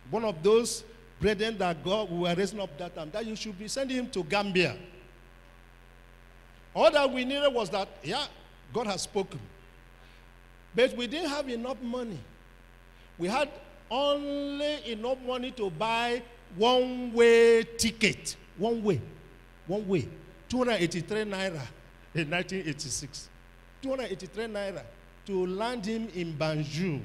one of those brethren that God we were raising up that time, that you should be sending him to Gambia. All that we needed was that, yeah, God has spoken. But we didn't have enough money. We had only enough money to buy one way ticket. One way. One way. 283 naira in 1986. 283 naira to land him in Banjul.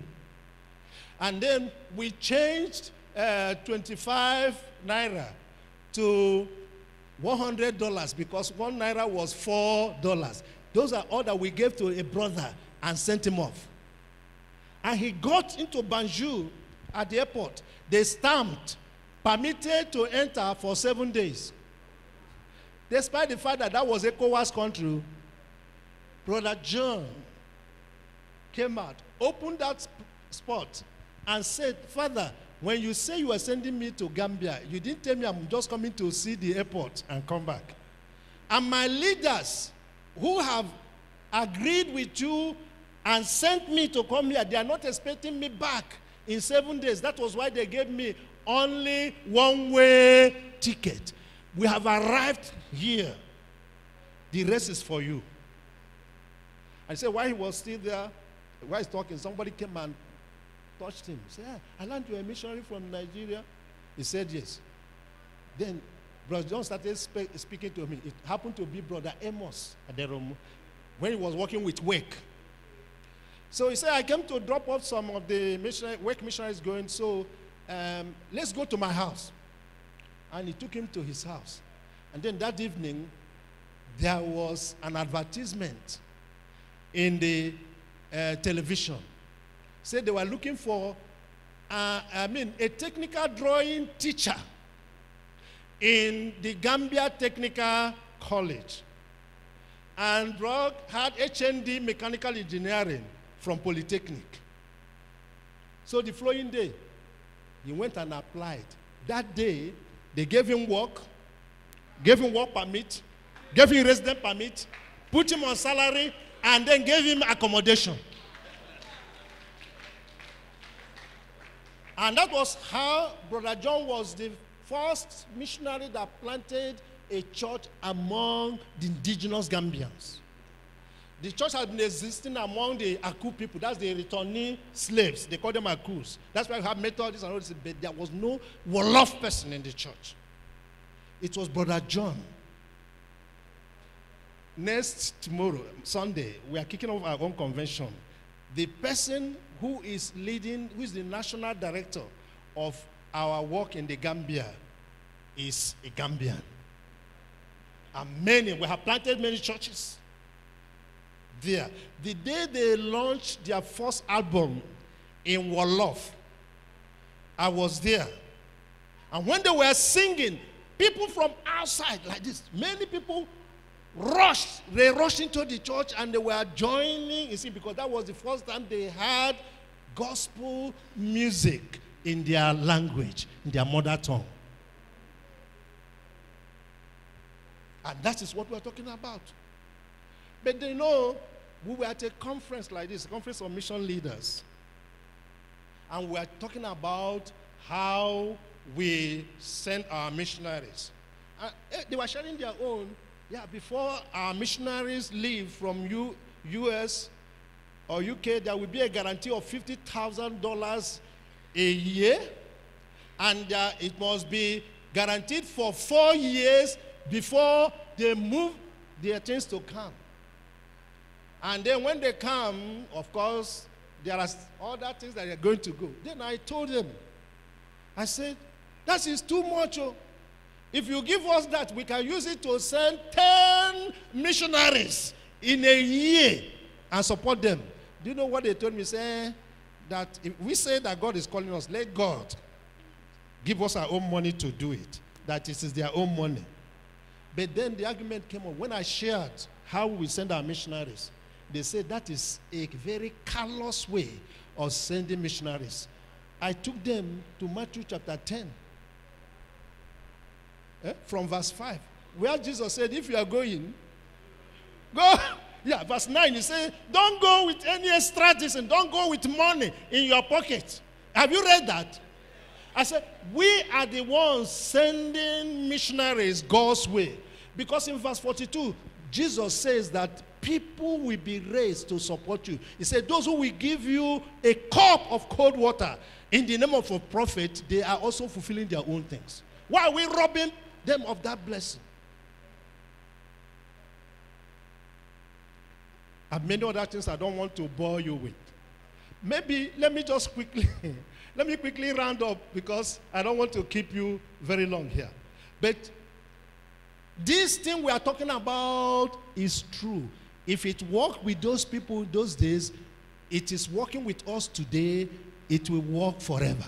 And then we changed uh, 25 naira to $100 because one naira was $4. Those are all that we gave to a brother and sent him off. And he got into Banjul at the airport. They stamped, permitted to enter for seven days. Despite the fact that that was ECOWAS country, Brother John came out, opened that spot, and said, Father, when you say you are sending me to Gambia, you didn't tell me I'm just coming to see the airport and come back. And my leaders who have agreed with you and sent me to come here, they are not expecting me back in seven days. That was why they gave me only one way ticket. We have arrived here. The rest is for you. I said, while he was still there, while he's talking, somebody came and touched him. He said, ah, I learned you're a missionary from Nigeria. He said, yes. Then Brother John started spe- speaking to me. It happened to be Brother Amos Aderomu when he was working with Wake. So he said, I came to drop off some of the missionary, Wake missionaries going, so um, let's go to my house. And he took him to his house. And then that evening, there was an advertisement in the uh, television said they were looking for, uh, I mean, a technical drawing teacher in the Gambia Technical College. And Brock had HND Mechanical Engineering from Polytechnic. So the following day, he went and applied. That day, they gave him work, gave him work permit, gave him resident permit, put him on salary, and then gave him accommodation. And that was how Brother John was the first missionary that planted a church among the indigenous Gambians. The church had been existing among the Aku people. That's the returning slaves. They call them Akus. That's why we have Methodists and all this. But there was no Wolof person in the church. It was Brother John. Next tomorrow, Sunday, we are kicking off our own convention. The person who is leading, who is the national director of our work in the Gambia, is a Gambian. And many, we have planted many churches there. The day they launched their first album in Wolof, I was there. And when they were singing, people from outside, like this, many people rushed. They rushed into the church and they were joining, you see, because that was the first time they had gospel music in their language, in their mother tongue. And that is what we're talking about. But you know, we were at a conference like this, conference of mission leaders. And we are talking about how we send our missionaries. Eh, they were sharing their own. Yeah, before our missionaries leave from U- US or UK, there will be a guarantee of $50,000 a year. And uh, it must be guaranteed for four years before they move their things to come. And then when they come, of course, there are other things that are going to go. Then I told them, I said, that is too much. Oh. If you give us that, we can use it to send 10 missionaries in a year and support them. Do you know what they told me? Say that if we say that God is calling us, let God give us our own money to do it. That it is their own money. But then the argument came up when I shared how we send our missionaries. They said that is a very callous way of sending missionaries. I took them to Matthew chapter 10, eh, from verse 5, where Jesus said, If you are going, go. Yeah, verse 9, he said, Don't go with any strategy, don't go with money in your pocket. Have you read that? I said, We are the ones sending missionaries God's way. Because in verse 42, Jesus says that people will be raised to support you. He said, Those who will give you a cup of cold water in the name of a prophet, they are also fulfilling their own things. Why are we robbing them of that blessing? And many other things I don't want to bore you with. Maybe let me just quickly let me quickly round up because I don't want to keep you very long here. But this thing we are talking about is true. If it worked with those people those days, it is working with us today, it will work forever.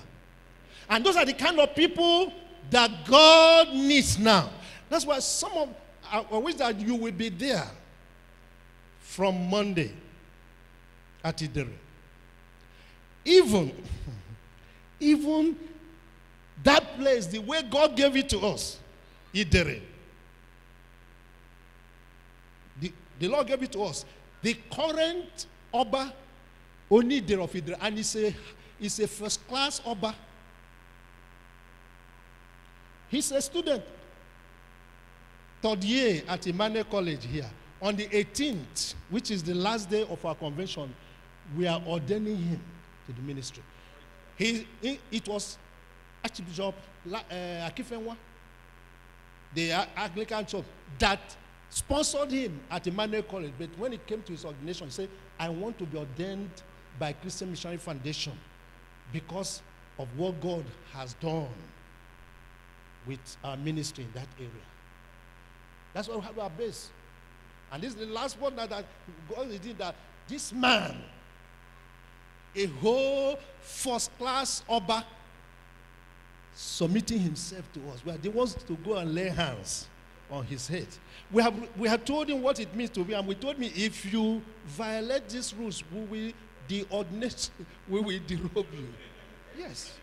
And those are the kind of people that God needs now. That's why some of I wish that you will be there from Monday at Idere. Even, even that place, the way God gave it to us, Idere. The, the Lord gave it to us. The current Oba Onidere of Idere, and it's a, it's a first class Oba. He's a student, third year at Emmanuel College here. On the 18th, which is the last day of our convention, we are ordaining him to the ministry. He, he it was Archbishop uh, Akinfenwa, the Anglican church, that sponsored him at Emmanuel College. But when it came to his ordination, he said, I want to be ordained by Christian Missionary Foundation because of what God has done with our ministry in that area. That's why we have our base. And this is the last one that, that God did that this man, a whole first class Oba, submitting himself to us. We are the ones to go and lay hands on his head. We have, we have told him what it means to be, and we told me if you violate these rules, we will deordinate, we will derobe you. Yes.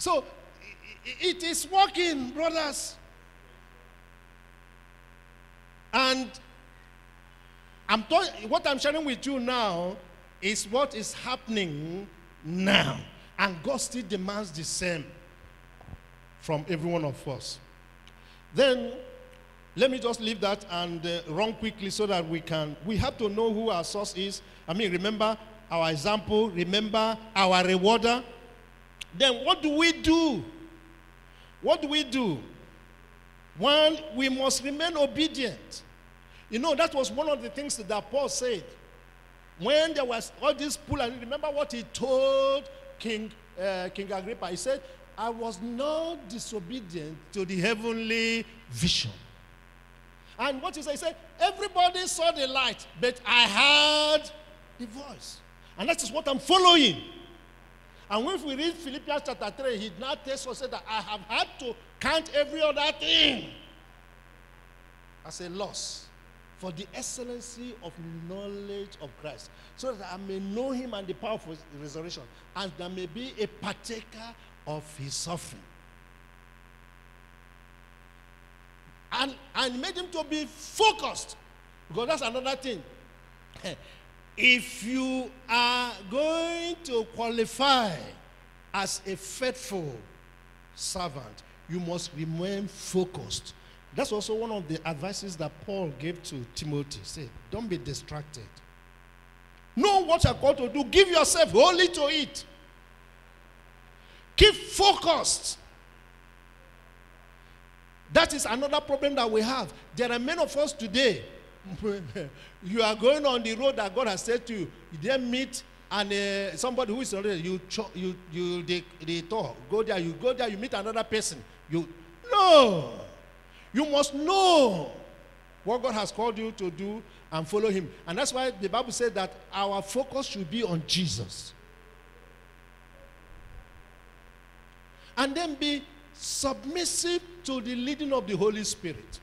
So it is working, brothers. And I'm what I'm sharing with you now is what is happening now. And God still demands the same from every one of us. Then, let me just leave that and uh, run quickly so that we can. We have to know who our source is. I mean, remember our example, remember our rewarder. Then, what do we do? What do we do? One, we must remain obedient. You know, that was one of the things that Paul said. When there was all this pull, and remember what he told King, uh, King Agrippa? He said, I was not disobedient to the heavenly vision. And what he said, he said, everybody saw the light, but I heard the voice. And that is what I'm following. And when we read Philippians chapter 3, he now tells us that I have had to count every other thing as a loss for the excellency of knowledge of Christ, so that I may know him and the power of his resurrection, and that I may be a partaker of his suffering. and, and made him to be focused. Because that's another thing. If you are going to qualify as a faithful servant, you must remain focused. That's also one of the advices that Paul gave to Timothy. Say, don't be distracted. Know what you're called to do. Give yourself wholly to it. Keep focused. That is another problem that we have. There are many of us today. you are going on the road that God has said to you. You then meet and uh, somebody who is already you you you they, they talk. Go there. You go there. You meet another person. You no. You must know what God has called you to do and follow Him. And that's why the Bible says that our focus should be on Jesus. And then be submissive to the leading of the Holy Spirit.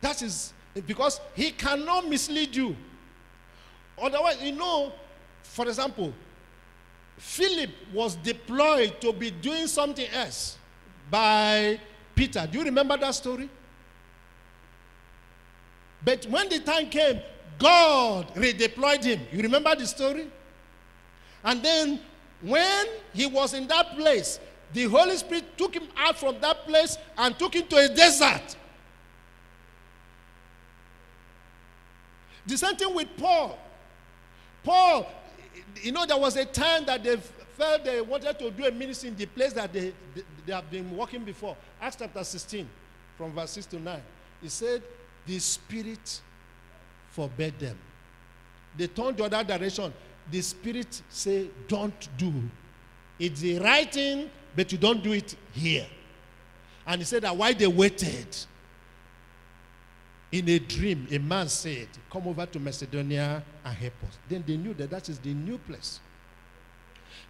That is because He cannot mislead you. Otherwise, you know, for example, Philip was deployed to be doing something else by Peter. Do you remember that story? But when the time came, God redeployed him. You remember the story? And then when he was in that place, the Holy Spirit took him out from that place and took him to a desert. The same thing with Paul. Paul, you know, there was a time that they felt they wanted to do a ministry in the place that they, they, they have been working before. Acts chapter 16, from verse 6 to 9. He said, The Spirit forbade them. They turned the other direction. The Spirit said, Don't do. It's the right thing, but you don't do it here. And he said that while they waited, in a dream, a man said, Come over to Macedonia and help us. Then they knew that that is the new place.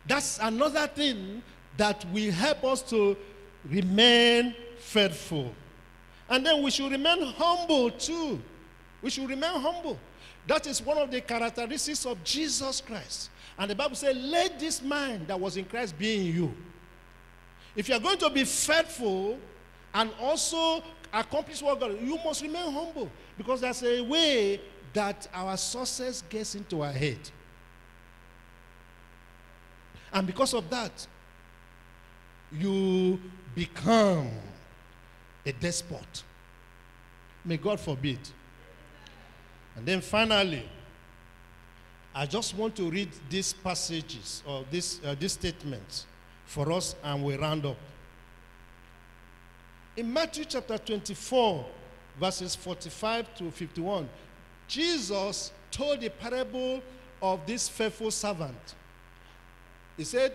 That's another thing that will help us to remain faithful. And then we should remain humble too. We should remain humble. That is one of the characteristics of Jesus Christ. And the Bible says, Let this mind that was in Christ be in you. If you are going to be faithful and also accomplish what God, you must remain humble because there's a way that our success gets into our head. And because of that, you become a despot. May God forbid. And then finally, I just want to read these passages or this, uh, these statements for us and we round up. In Matthew chapter 24, verses 45 to 51, Jesus told the parable of this faithful servant. He said,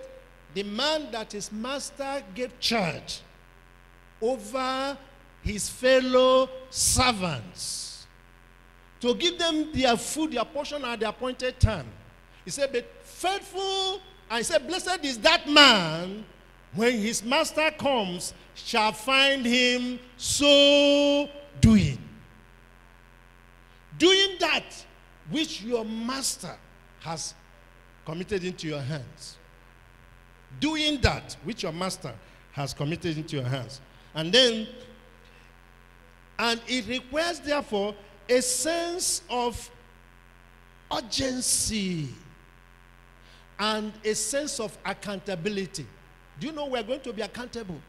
The man that his master gave charge over his fellow servants to give them their food, their portion at the appointed time. He said, But faithful, he said, Blessed is that man when his master comes, shall find him so doing. Doing that which your master has committed into your hands. Doing that which your master has committed into your hands. And then, and it requires, therefore, a sense of urgency and a sense of accountability. Do you know we're going to be accountable?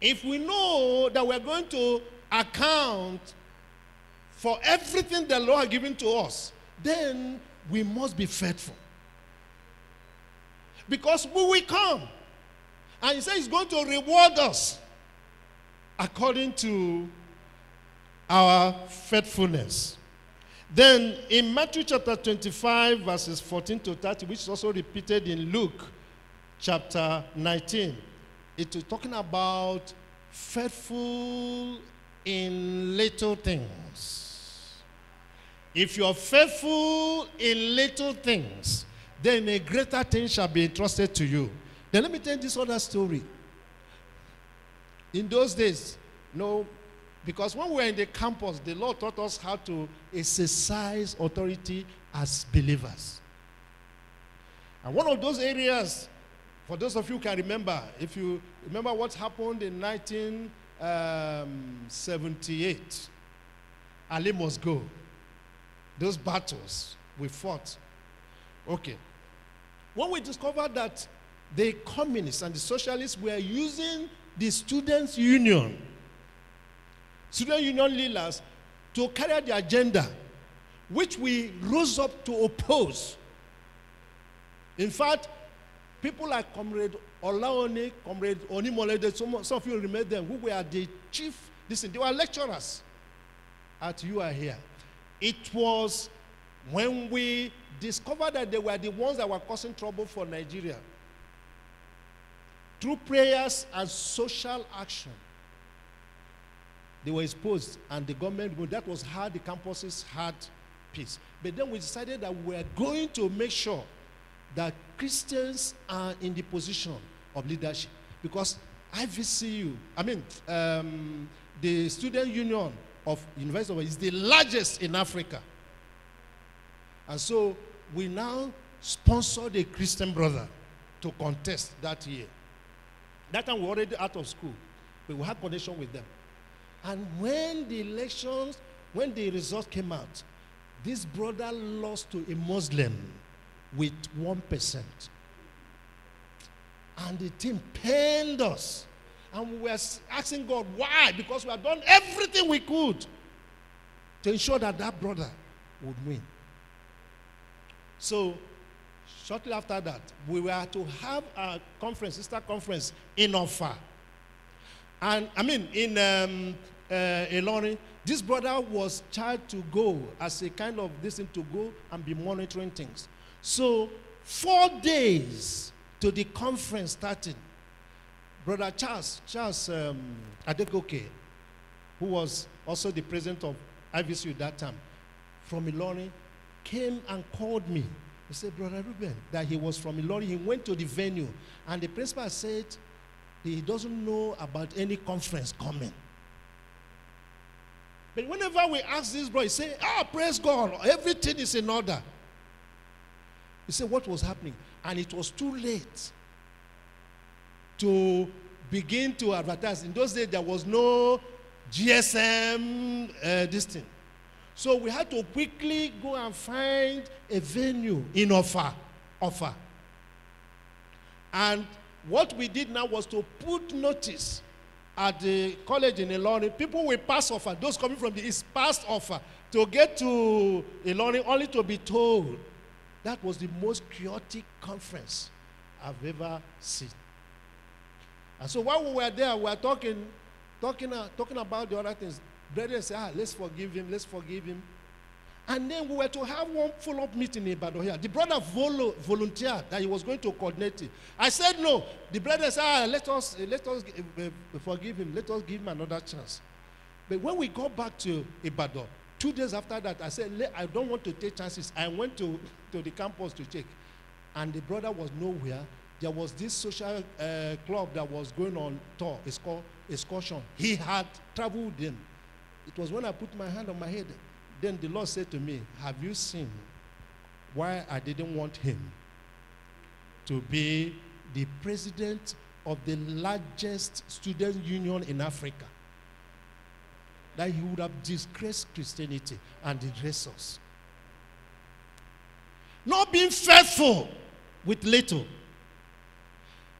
If we know that we're going to account for everything the Lord has given to us, then we must be faithful. Because we will come. And He says He's going to reward us according to our faithfulness. Then in Matthew chapter 25, verses 14 to 30, which is also repeated in Luke chapter 19, it is talking about faithful in little things. If you are faithful in little things, then a greater thing shall be entrusted to you. Then let me tell you this other story. In those days, no, because when we were in the campus, the Lord taught us how to exercise authority as believers. And one of those areas For those of you who can remember, if you remember what happened in 1978, um, Ali must go. Those battles we fought. Okay. When we discovered that the communists and the socialists were using the students' union, student union leaders, to carry out the agenda, which we rose up to oppose. In fact, people like Comrade Olaone, Comrade Onimolede, some, some of you remember them, who were the chief, listen, they were lecturers at you are here. It was when we discovered that they were the ones that were causing trouble for Nigeria. Through prayers and social action, they were exposed, and the government, well, that was how the campuses had peace. But then we decided that we were going to make sure that Christians are in the position of leadership. Because IVCU, I mean, um, the Student Union of University of is the largest in Africa. And so we now sponsored a Christian brother to contest that year. That time we were already out of school, but we had connection with them. And when the elections, when the results came out, this brother lost to a Muslim with 1%. And the team pained us. And we were asking God, why? Because we had done everything we could to ensure that that brother would win. So, shortly after that, we were to have a conference, sister conference in Offa. And I mean, in um, uh, Ilorin, this brother was charged to go as a kind of this thing to go and be monitoring things. So, four days to the conference starting, Brother Charles, Charles um, who was also the president of IVCU that time, from Ilorin, came and called me. He said, Brother Reuben, that he was from Ilorin. He went to the venue, and the principal said he doesn't know about any conference coming. But whenever we ask this boy, he say, Ah, praise God, everything is in order. He said, What was happening? And it was too late to begin to advertise. In those days, there was no GSM, uh, this thing. So we had to quickly go and find a venue in Offa. Offa. And what we did now was to put notice at the college in Ilorin. People will pass Offa. Those coming from the east passed Offa to get to Ilorin only to be told that was the most chaotic conference I've ever seen. And so while we were there, we were talking, talking, uh, talking about the other things. Brethren said, ah, let's forgive him, let's forgive him. And then we were to have one follow-up meeting in Ibadan here. The brother volunteered that he was going to coordinate it. I said no. The brother said, ah, let us, let us uh, forgive him. Let us give him another chance. But when we got back to Ibadan, two days after that, I said, I don't want to take chances. I went to, to the campus to check. And the brother was nowhere. There was this social uh, club that was going on tour. It's called Excursion. He had traveled them. It was when I put my hand on my head. Then the Lord said to me, Have you seen why I didn't want him to be the president of the largest student union in Africa? That he would have disgraced Christianity and disgraced us. Not being faithful with little.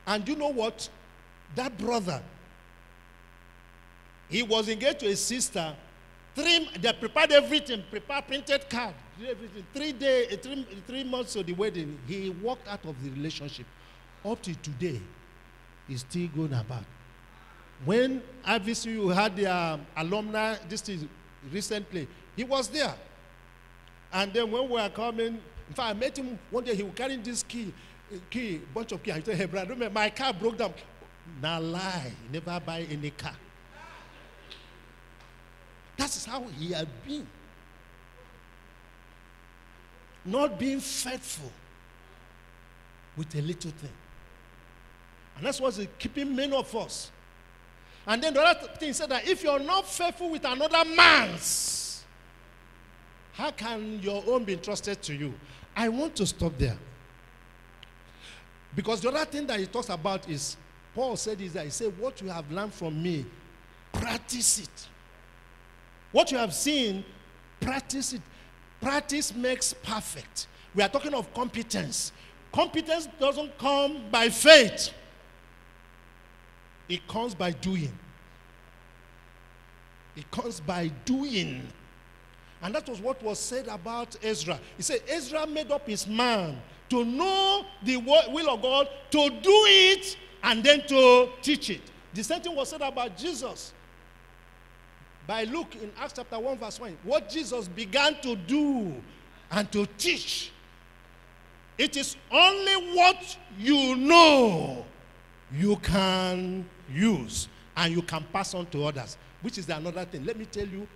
And you know what? That brother, he was engaged to a sister. Three, they prepared everything, prepared printed card, everything. Three days, eh, three, three months of the wedding, he walked out of the relationship. Up to today, he's still going about. When IVCU had their um, alumni, this is recently, he was there. And then when we were coming, in fact, I met him one day, he was carrying this key, key, bunch of key. I said, hey, brother, remember, my car broke down. Now lie, never buy any car. That's how he had been. Not being faithful with a little thing. And that's what's keeping many of us. And then the other thing said that if you're not faithful with another man's, how can your own be entrusted to you? I want to stop there. Because the other thing that he talks about is, Paul said is that he said, What you have learned from me, practice it. What you have seen, practice it. Practice makes perfect. We are talking of competence. Competence doesn't come by faith, it comes by doing. It comes by doing. And that was what was said about Ezra. He said, Ezra made up his mind to know the will of God, to do it, and then to teach it. The same thing was said about Jesus by Luke in Acts chapter 1, verse 1. What Jesus began to do and to teach. It is only what you know you can use and you can pass on to others, which is another thing. Let me tell you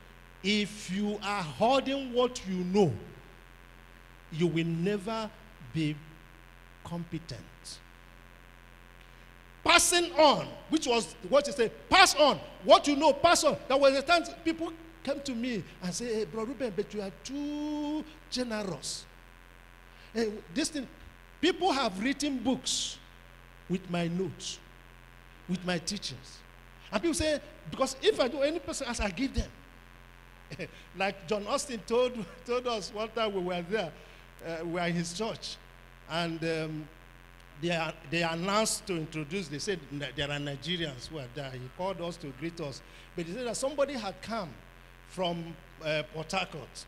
if you are holding what you know, you will never be competent. Passing on, which was what you say, pass on. What you know, pass on. There was a time people came to me and say, hey, Bro Reuben, but you are too generous. Hey, this thing, people have written books with my notes, with my teachings. And people say, because if I do any person as I give them. like John Osteen told, told us one time we were there, uh, we were in his church, and um, they, are, they announced to introduce, they said there are Nigerians who are there. He called us to greet us. But he said that somebody had come from uh, Port Harcourt.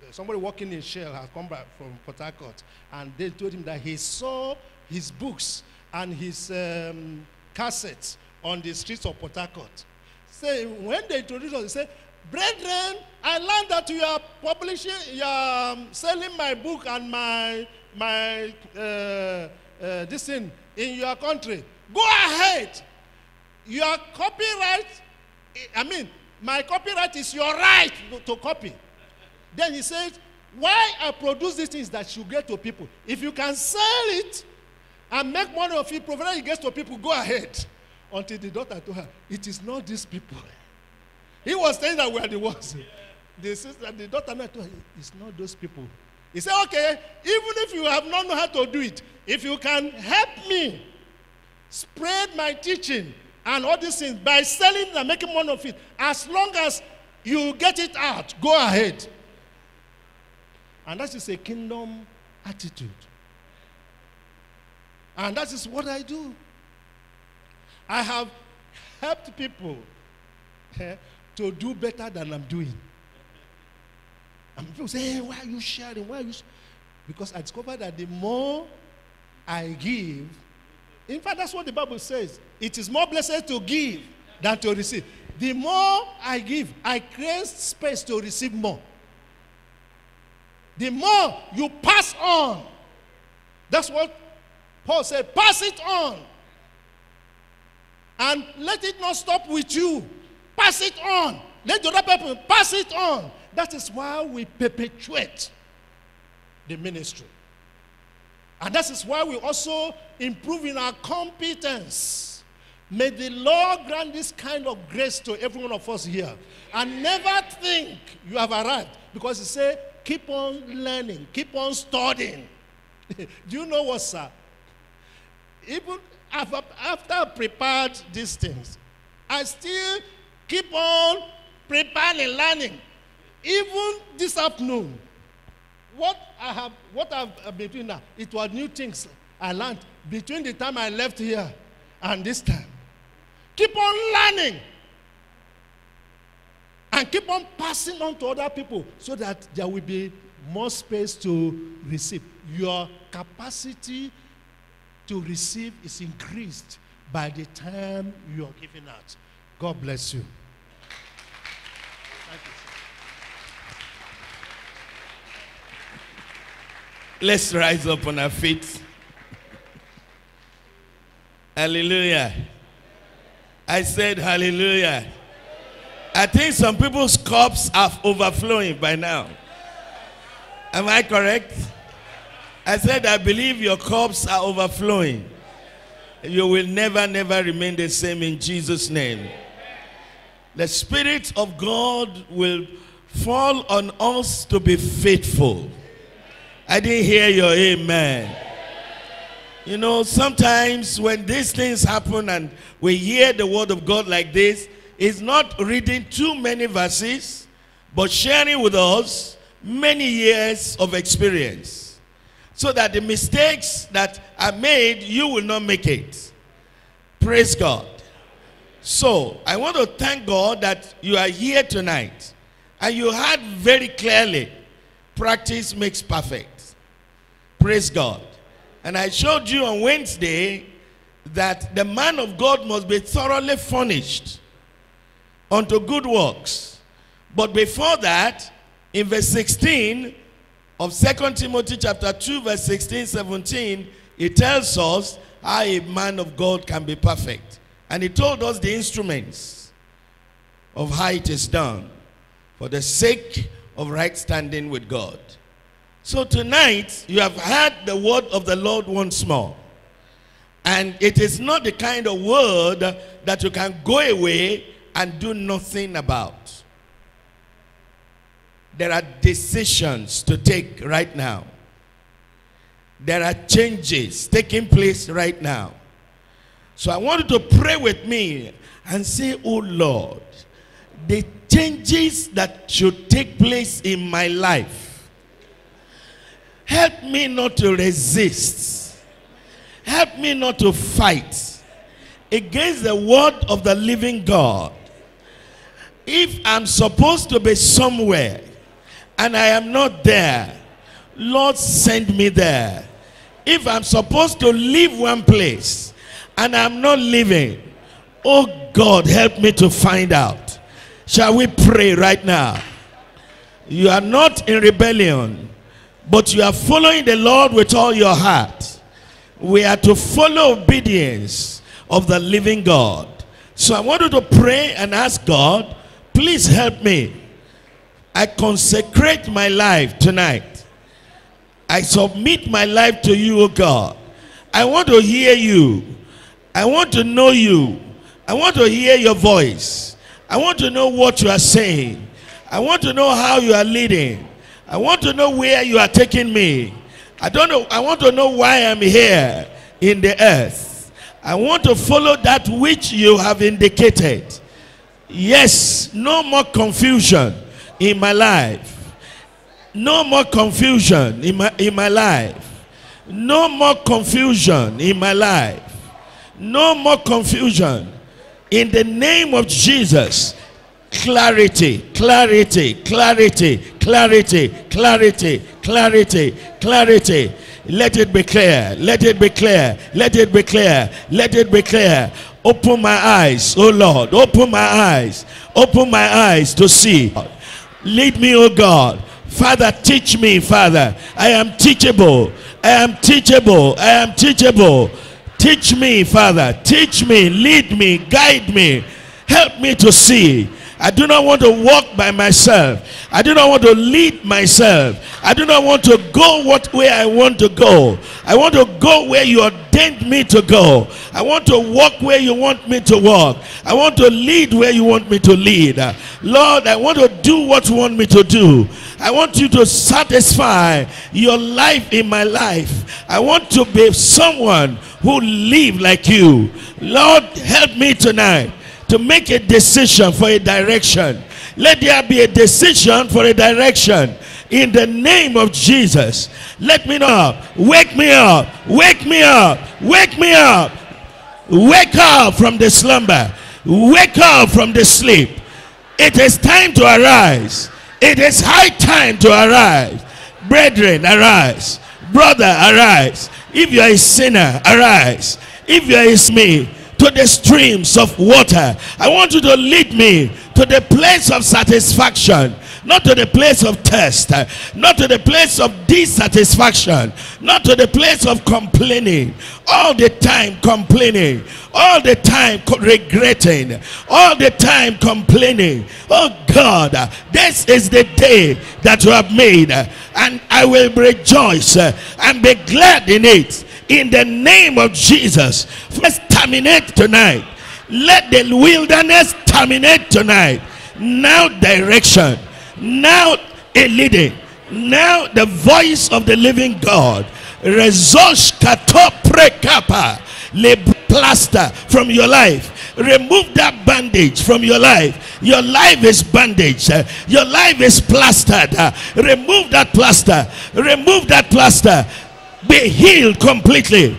Uh, somebody working in Shell had come back from Port Harcourt. And they told him that he saw his books and his um, cassettes on the streets of Port. So when they introduced us, they said, Brethren, I learned that you are publishing, you are um, selling my book and my, my uh, uh, this thing in your country. Go ahead. Your copyright, I mean, my copyright is your right to copy. Then he said, why I produce these things that you get to people. If you can sell it and make money of it, provided it gets to people, go ahead. Until the daughter told her, it is not these people. He was saying that we are the ones. The sister, the daughter told her, it's not those people. He said, okay, even if you have not known how to do it, if you can help me spread my teaching and all these things by selling and making money of it, as long as you get it out, go ahead. And that is a kingdom attitude. And that is what I do. I have helped people eh, to do better than I'm doing. And people say, hey, why are you sharing? Why are you? Because I discovered that the more I give, in fact, that's what the Bible says. It is more blessed to give than to receive. The more I give, I create space to receive more. The more you pass on. That's what Paul said. Pass it on. And let it not stop with you. Pass it on. Let the other people pass it on. That is why we perpetuate the ministry. And that is why we also improve in our competence. May the Lord grant this kind of grace to every one of us here. And never think you have arrived. Because He said, keep on learning, keep on studying. Do you know what, sir? Even after I prepared these things, I still keep on preparing, learning. Even this afternoon, what I have, what I've uh, been doing now, it was new things I learned between the time I left here and this time. Keep on learning. And keep on passing on to other people so that there will be more space to receive. Your capacity to receive is increased by the time you are giving out. God bless you. Let's rise up on our feet. hallelujah. I said hallelujah. I think some people's cups are overflowing by now. Am I correct? I said, I believe your cups are overflowing. You will never, never remain the same in Jesus' name. The Spirit of God will fall on us to be faithful. I didn't hear your amen. You know, sometimes when these things happen and we hear the word of God like this, it's not reading too many verses, but sharing with us many years of experience. So that the mistakes that are made, you will not make it. Praise God. So, I want to thank God that you are here tonight. And you heard very clearly practice makes perfect. Praise God. And I showed you on Wednesday that the man of God must be thoroughly furnished unto good works. But before that, in verse 16 of 2 Timothy chapter 2, verse 16, 17, it tells us how a man of God can be perfect. And he told us the instruments of how it is done for the sake of right standing with God. So tonight, you have heard the word of the Lord once more. And it is not the kind of word that you can go away and do nothing about. There are decisions to take right now. There are changes taking place right now. So I want you to pray with me and say, Oh Lord, the changes that should take place in my life, help me not to resist, help me not to fight against the word of the living God. If I'm supposed to be somewhere and I am not there, Lord, send me there. If I'm supposed to leave one place and I'm not leaving, oh God, help me to find out. Shall we pray right now? You are not in rebellion, but you are following the Lord with all your heart. We are to follow obedience of the living God. So I want you to pray and ask God, please help me. I consecrate my life tonight. I submit my life to you, O God. I want to hear you. I want to know you. I want to hear your voice. I want to know what you are saying. I want to know how you are leading. I want to know where you are taking me. I don't know. I want to know why I'm here in the earth. I want to follow that which you have indicated. Yes, no more confusion in my life. No more confusion in my, in my life. No more confusion in my life. No more confusion. In the name of Jesus, clarity, clarity, clarity, clarity, clarity, clarity, clarity. Let it be clear. Let it be clear. Let it be clear. Let it be clear. Open my eyes, oh Lord. Open my eyes. Open my eyes to see. Lead me, O God. Father, teach me, Father. I am teachable. I am teachable. I am teachable. Teach me, Father. Teach me, lead me, guide me. Help me to see. I do not want to walk by myself. I do not want to lead myself. I do not want to go what way I want to go. I want to go where you ordained me to go. I want to walk where you want me to walk. I want to lead where you want me to lead. Lord, I want to do what you want me to do. I want you to satisfy your life in my life. I want to be someone who live like you. Lord, help me tonight to make a decision for a direction. Let there be a decision for a direction. In the name of Jesus, let me know. Wake me up. Wake me up. Wake me up. Wake up from the slumber. Wake up from the sleep. It is time to arise. It is high time to arise. Brethren, arise. Brother, arise. If you are a sinner, arise. If you are a me, the streams of water. I want you to lead me to the place of satisfaction not to the place of test, not to the place of dissatisfaction, not to the place of complaining, all the time complaining, all the time regretting, all the time complaining. Oh God, this is the day that you have made, and I will rejoice and be glad in it. In the name of Jesus, let's terminate tonight. Let the wilderness terminate tonight. Now, direction now a leading. Now the voice of the living God. Rezosh katopre. Le plaster from your life. Remove that bandage from your life. Your life is bandaged. Your life is plastered. Remove that plaster. Remove that plaster. Be healed completely.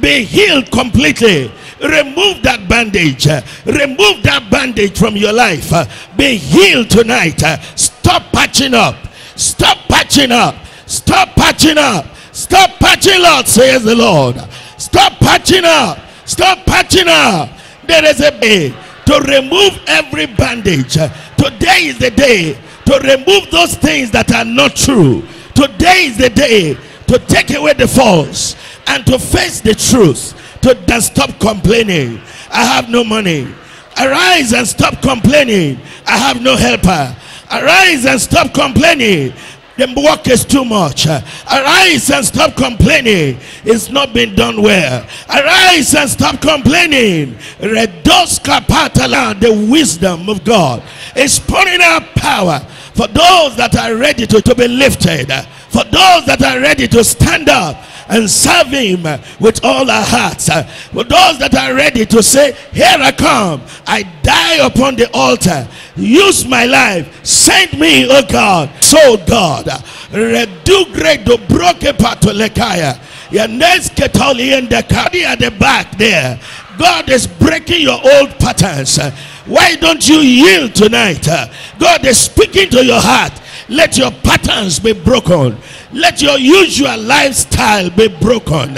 Be healed completely. Remove that bandage. Remove that bandage from your life. Be healed tonight. Stop patching up. Stop patching up. Stop patching up. Stop patching up, says the Lord. Stop patching up. Stop patching up. There is a way to remove every bandage. Today is the day to remove those things that are not true. Today is the day to take away the false and to face the truth. To stop complaining. I have no money. Arise and stop complaining. I have no helper. Arise and stop complaining. The work is too much. Arise and stop complaining. It's not been done well. Arise and stop complaining. Redoska patala, the wisdom of God is pouring out power for those that are ready to, to be lifted. For those that are ready to stand up and serve him with all our hearts. For those that are ready to say, Here I come, I die upon the altar. Use my life. Send me, oh God. So God. Redu gredo broke patolekaya. Yanes ketoli in the cardi at the back there. God is breaking your old patterns. Why don't you yield tonight? God is speaking to your heart. Let your patterns be broken. Let your usual lifestyle be broken.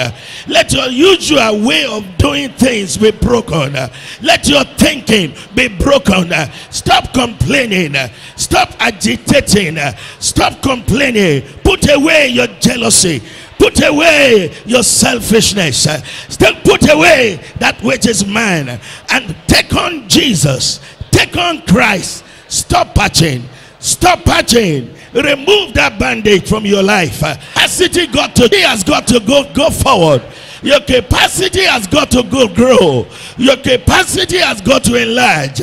Let your usual way of doing things be broken. Let your thinking be broken. Stop complaining. Stop agitating. Stop complaining. Put away your jealousy. Put away your selfishness. Still put away that which is mine. and take on Jesus. Take on Christ. Stop patching. Stop patching. Remove that bandage from your life. Capacity got to has got to go go forward. Your capacity has got to go grow. Your capacity has got to enlarge.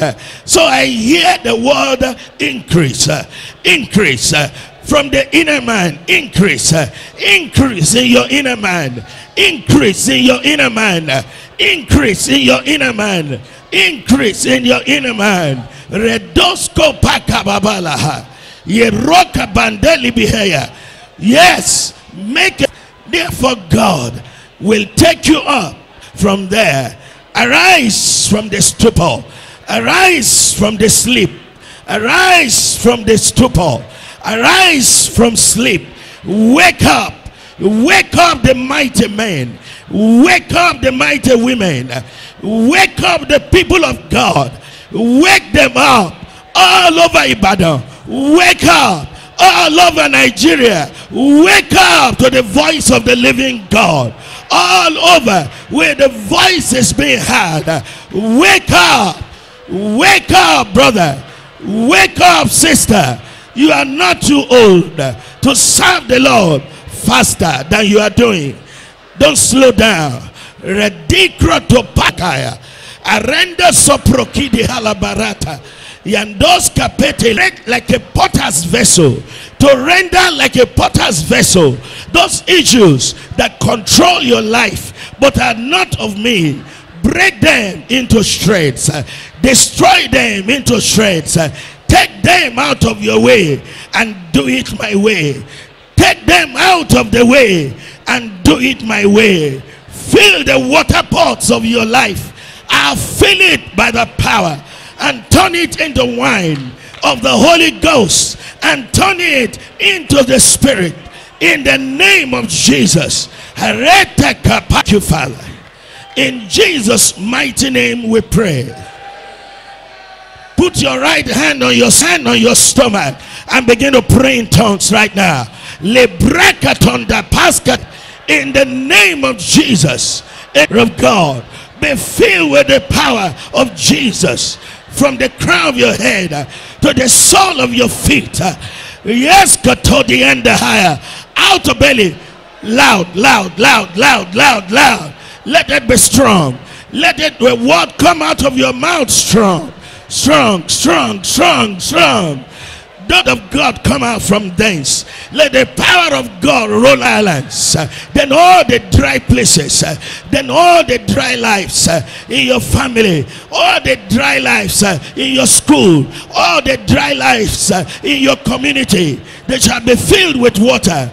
So I hear the word increase. Increase from the inner man. Increase. Increase in your inner man. Increase in your inner man. Increase in your inner man. Increase in your inner man. Redosko pakababala. Yeroka bandeli biheya. Yes, make it. Therefore, God will take you up from there. Arise from the stupor. Arise from the sleep. Arise from the stupor. Arise from sleep. Wake up. Wake up the mighty men. Wake up the mighty women. Wake up the people of God. Wake them up all over Ibadan. Wake up all over Nigeria. Wake up to the voice of the living God. All over where the voice is being heard. Wake up. Wake up, brother. Wake up, sister. You are not too old to serve the Lord faster than you are doing. Don't slow down. Redikro to pakaya. Arenda soprokidi halabarata. Yandos kapete like a potter's vessel. To render like a potter's vessel. Those issues that control your life but are not of me. Break them into shreds. Destroy them into shreds. Take them out of your way and do it my way. Take them out of the way and do it my way. Fill the water pots of your life. I'll fill it by the power and turn it into wine of the Holy Ghost and turn it into the Spirit in the name of Jesus. In Jesus' mighty name we pray. Put your right hand on your hand on your stomach and begin to pray in tongues right now. Lebrekatonda paskat in the name of Jesus of God. Be filled with the power of Jesus from the crown of your head to the sole of your feet. Yes, to the end higher. Out of belly. Loud, loud, loud, loud, loud, loud. Let it be strong. Let it the word come out of your mouth strong. Strong, strong, strong, strong. Dot of God come out from thence. Let the power of God roll islands. Then all the dry places, then all the dry lives in your family, all the dry lives in your school, all the dry lives in your community, they shall be filled with water.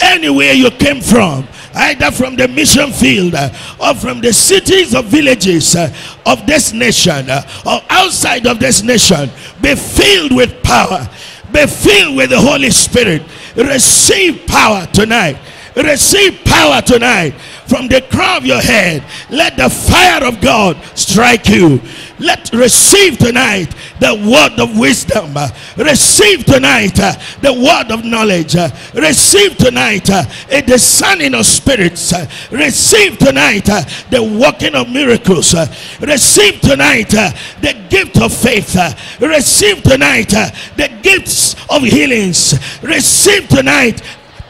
Anywhere you came from, either from the mission field uh, or from the cities or villages uh, of this nation uh, or outside of this nation, be filled with power, be filled with the Holy Spirit. Receive power tonight. Receive power tonight from the crown of your head. Let the fire of God strike you. Let receive tonight the word of wisdom. Receive tonight uh, the word of knowledge. Receive tonight uh, a discerning of spirits. Receive tonight uh, the working of miracles. Receive tonight uh, the gift of faith. Receive tonight uh, the gifts of healings. Receive tonight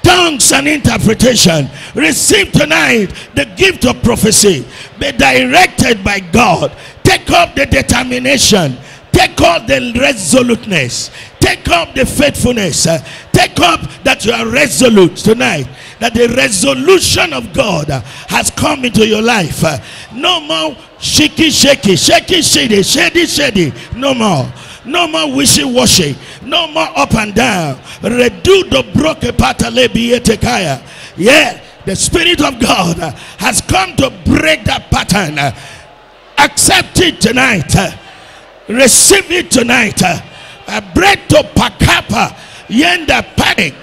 tongues and interpretation. Receive tonight the gift of prophecy. Be directed by God. Take up the determination. Take up the resoluteness. Take up the faithfulness. Take up that you are resolute tonight. That the resolution of God has come into your life. No more shaky, shaky, shaky, shady, shady, shady. No more. No more wishy-washy. No more up and down. Redo Redudo broke patalebiyetekaya. Yeah, the Spirit of God has come to break that pattern. Accept it tonight. Receive it tonight. Uh, Bread to pakapa. Yenda panic.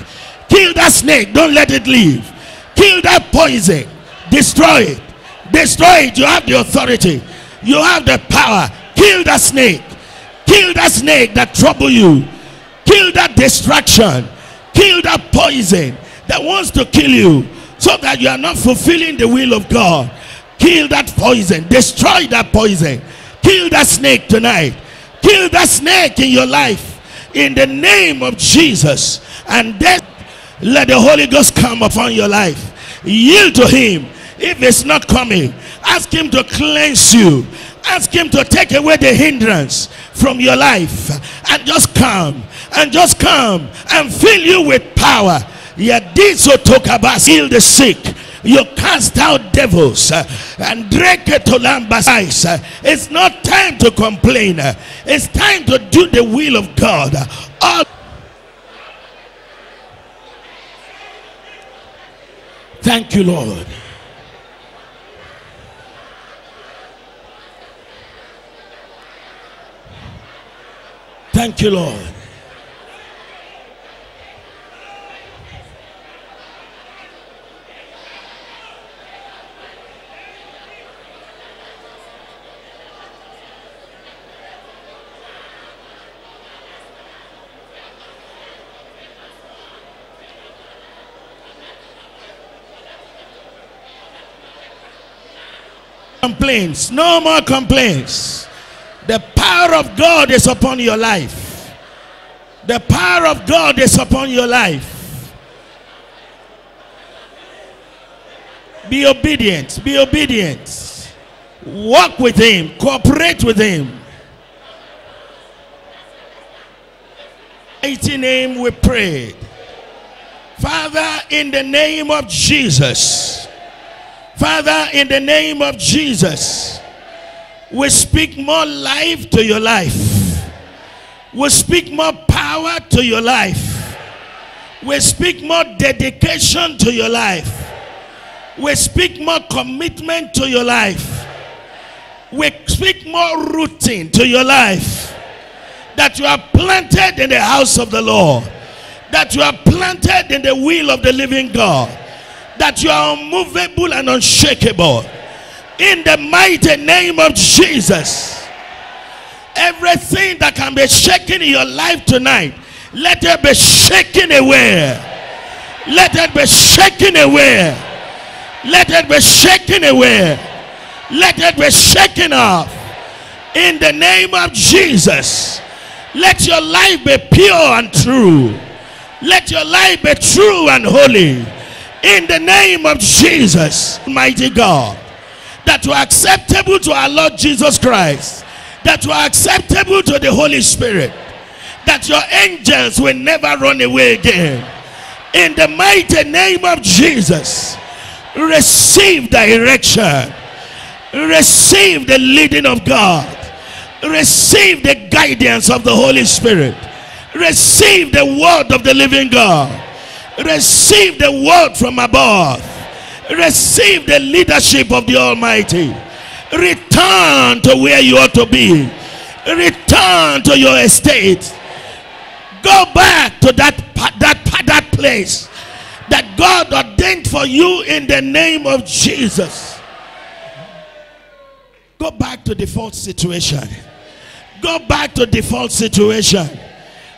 Kill that snake. Don't let it leave. Kill that poison. Destroy it. Destroy it. You have the authority. You have the power. Kill that snake. Kill that snake that trouble you. Kill that distraction. Kill that poison that wants to kill you so that you are not fulfilling the will of God. Kill that poison. Destroy that poison. Kill that snake tonight. Kill that snake in your life in the name of Jesus. And then let the Holy Ghost come upon your life. Yield to Him. If it's not coming, ask Him to cleanse you. Ask Him to take away the hindrance from your life. And just come. And just come and fill you with power. Yadiso tokabas. Heal the sick. You cast out devils uh, and drink it to lambas. Uh, It's not time to complain. Uh, It's time to do the will of God. All Thank you, Lord. Thank you, Lord. Complaints. No more complaints. The power of God is upon your life. The power of God is upon your life. Be obedient. Be obedient. Walk with Him. Cooperate with Him. In Mighty name we prayed. Father, in the name of Jesus. Father, in the name of Jesus, we speak more life to your life. We speak more power to your life. We speak more dedication to your life. We speak more commitment to your life. We speak more rooting to your life. That you are planted in the house of the Lord. That you are planted in the will of the living God that you are unmovable and unshakable. In the mighty name of Jesus. Everything that can be shaken in your life tonight, let it be shaken away. Let it be shaken away. Let it be shaken away. Let it be shaken off. In the name of Jesus. Let your life be pure and true. Let your life be true and holy in the name of Jesus, mighty God, that you are acceptable to our Lord Jesus Christ, that you are acceptable to the Holy Spirit, that your angels will never run away again. In the mighty name of Jesus, receive direction, receive the leading of God, receive the guidance of the Holy Spirit, receive the word of the living God, receive the word from above, receive the leadership of the Almighty. Return to where you ought to be, return to your estate Go back to that, that, that place that God ordained for you in the name of Jesus. Go back to default situation. Go back to default situation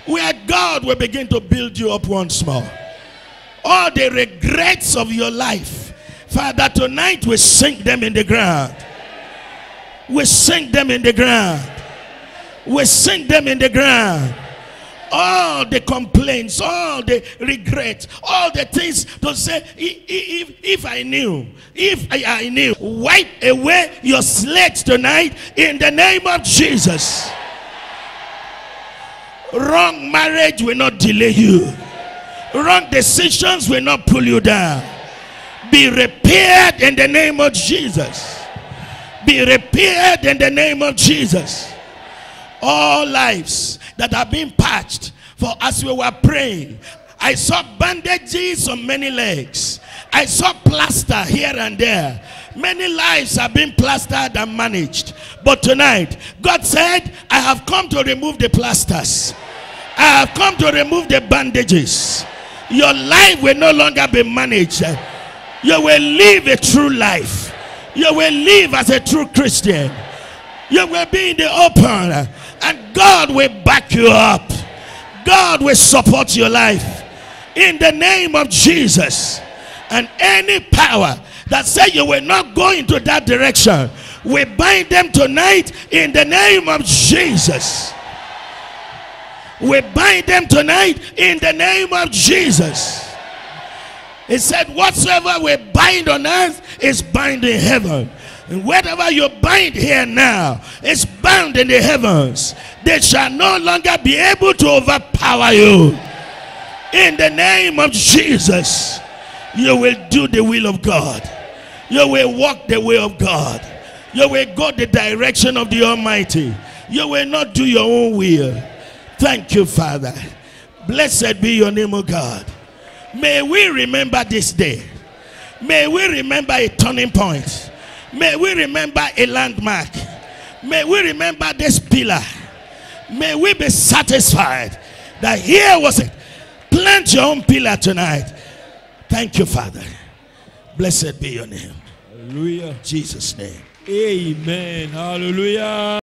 where God will begin to build you up once more. All the regrets of your life, Father, tonight we sink them in the ground. We sink them in the ground. We sink them in the ground all the complaints, all the regrets, all the things to say, if, if I knew, if I knew, wipe away your slate tonight in the name of Jesus. Wrong marriage will not delay you. Wrong decisions will not pull you down. Be repaired in the name of Jesus. Be repaired in the name of Jesus. All lives that have been patched. For as we were praying, I saw bandages on many legs. I saw plaster here and there. Many lives have been plastered and managed. But tonight, God said, I have come to remove the plasters. I have come to remove the bandages. Your life will no longer be managed. You will live a true life. You will live as a true Christian. You will be in the open and God will back you up. God will support your life in the name of Jesus. And any power that say you will not go into that direction, we bind them tonight in the name of Jesus. We bind them tonight in the name of Jesus. He said, Whatsoever we bind on earth is bind in heaven. And whatever you bind here now is bound in the heavens. They shall no longer be able to overpower you. In the name of Jesus, you will do the will of God. You will walk the way of God. You will go the direction of the Almighty. You will not do your own will. Thank you, Father. Blessed be your name, O God. May we remember this day. May we remember a turning point. May we remember a landmark. May we remember this pillar. May we be satisfied that here was it. Plant your own pillar tonight. Thank you, Father. Blessed be your name. Hallelujah. Jesus' name. Amen. Hallelujah.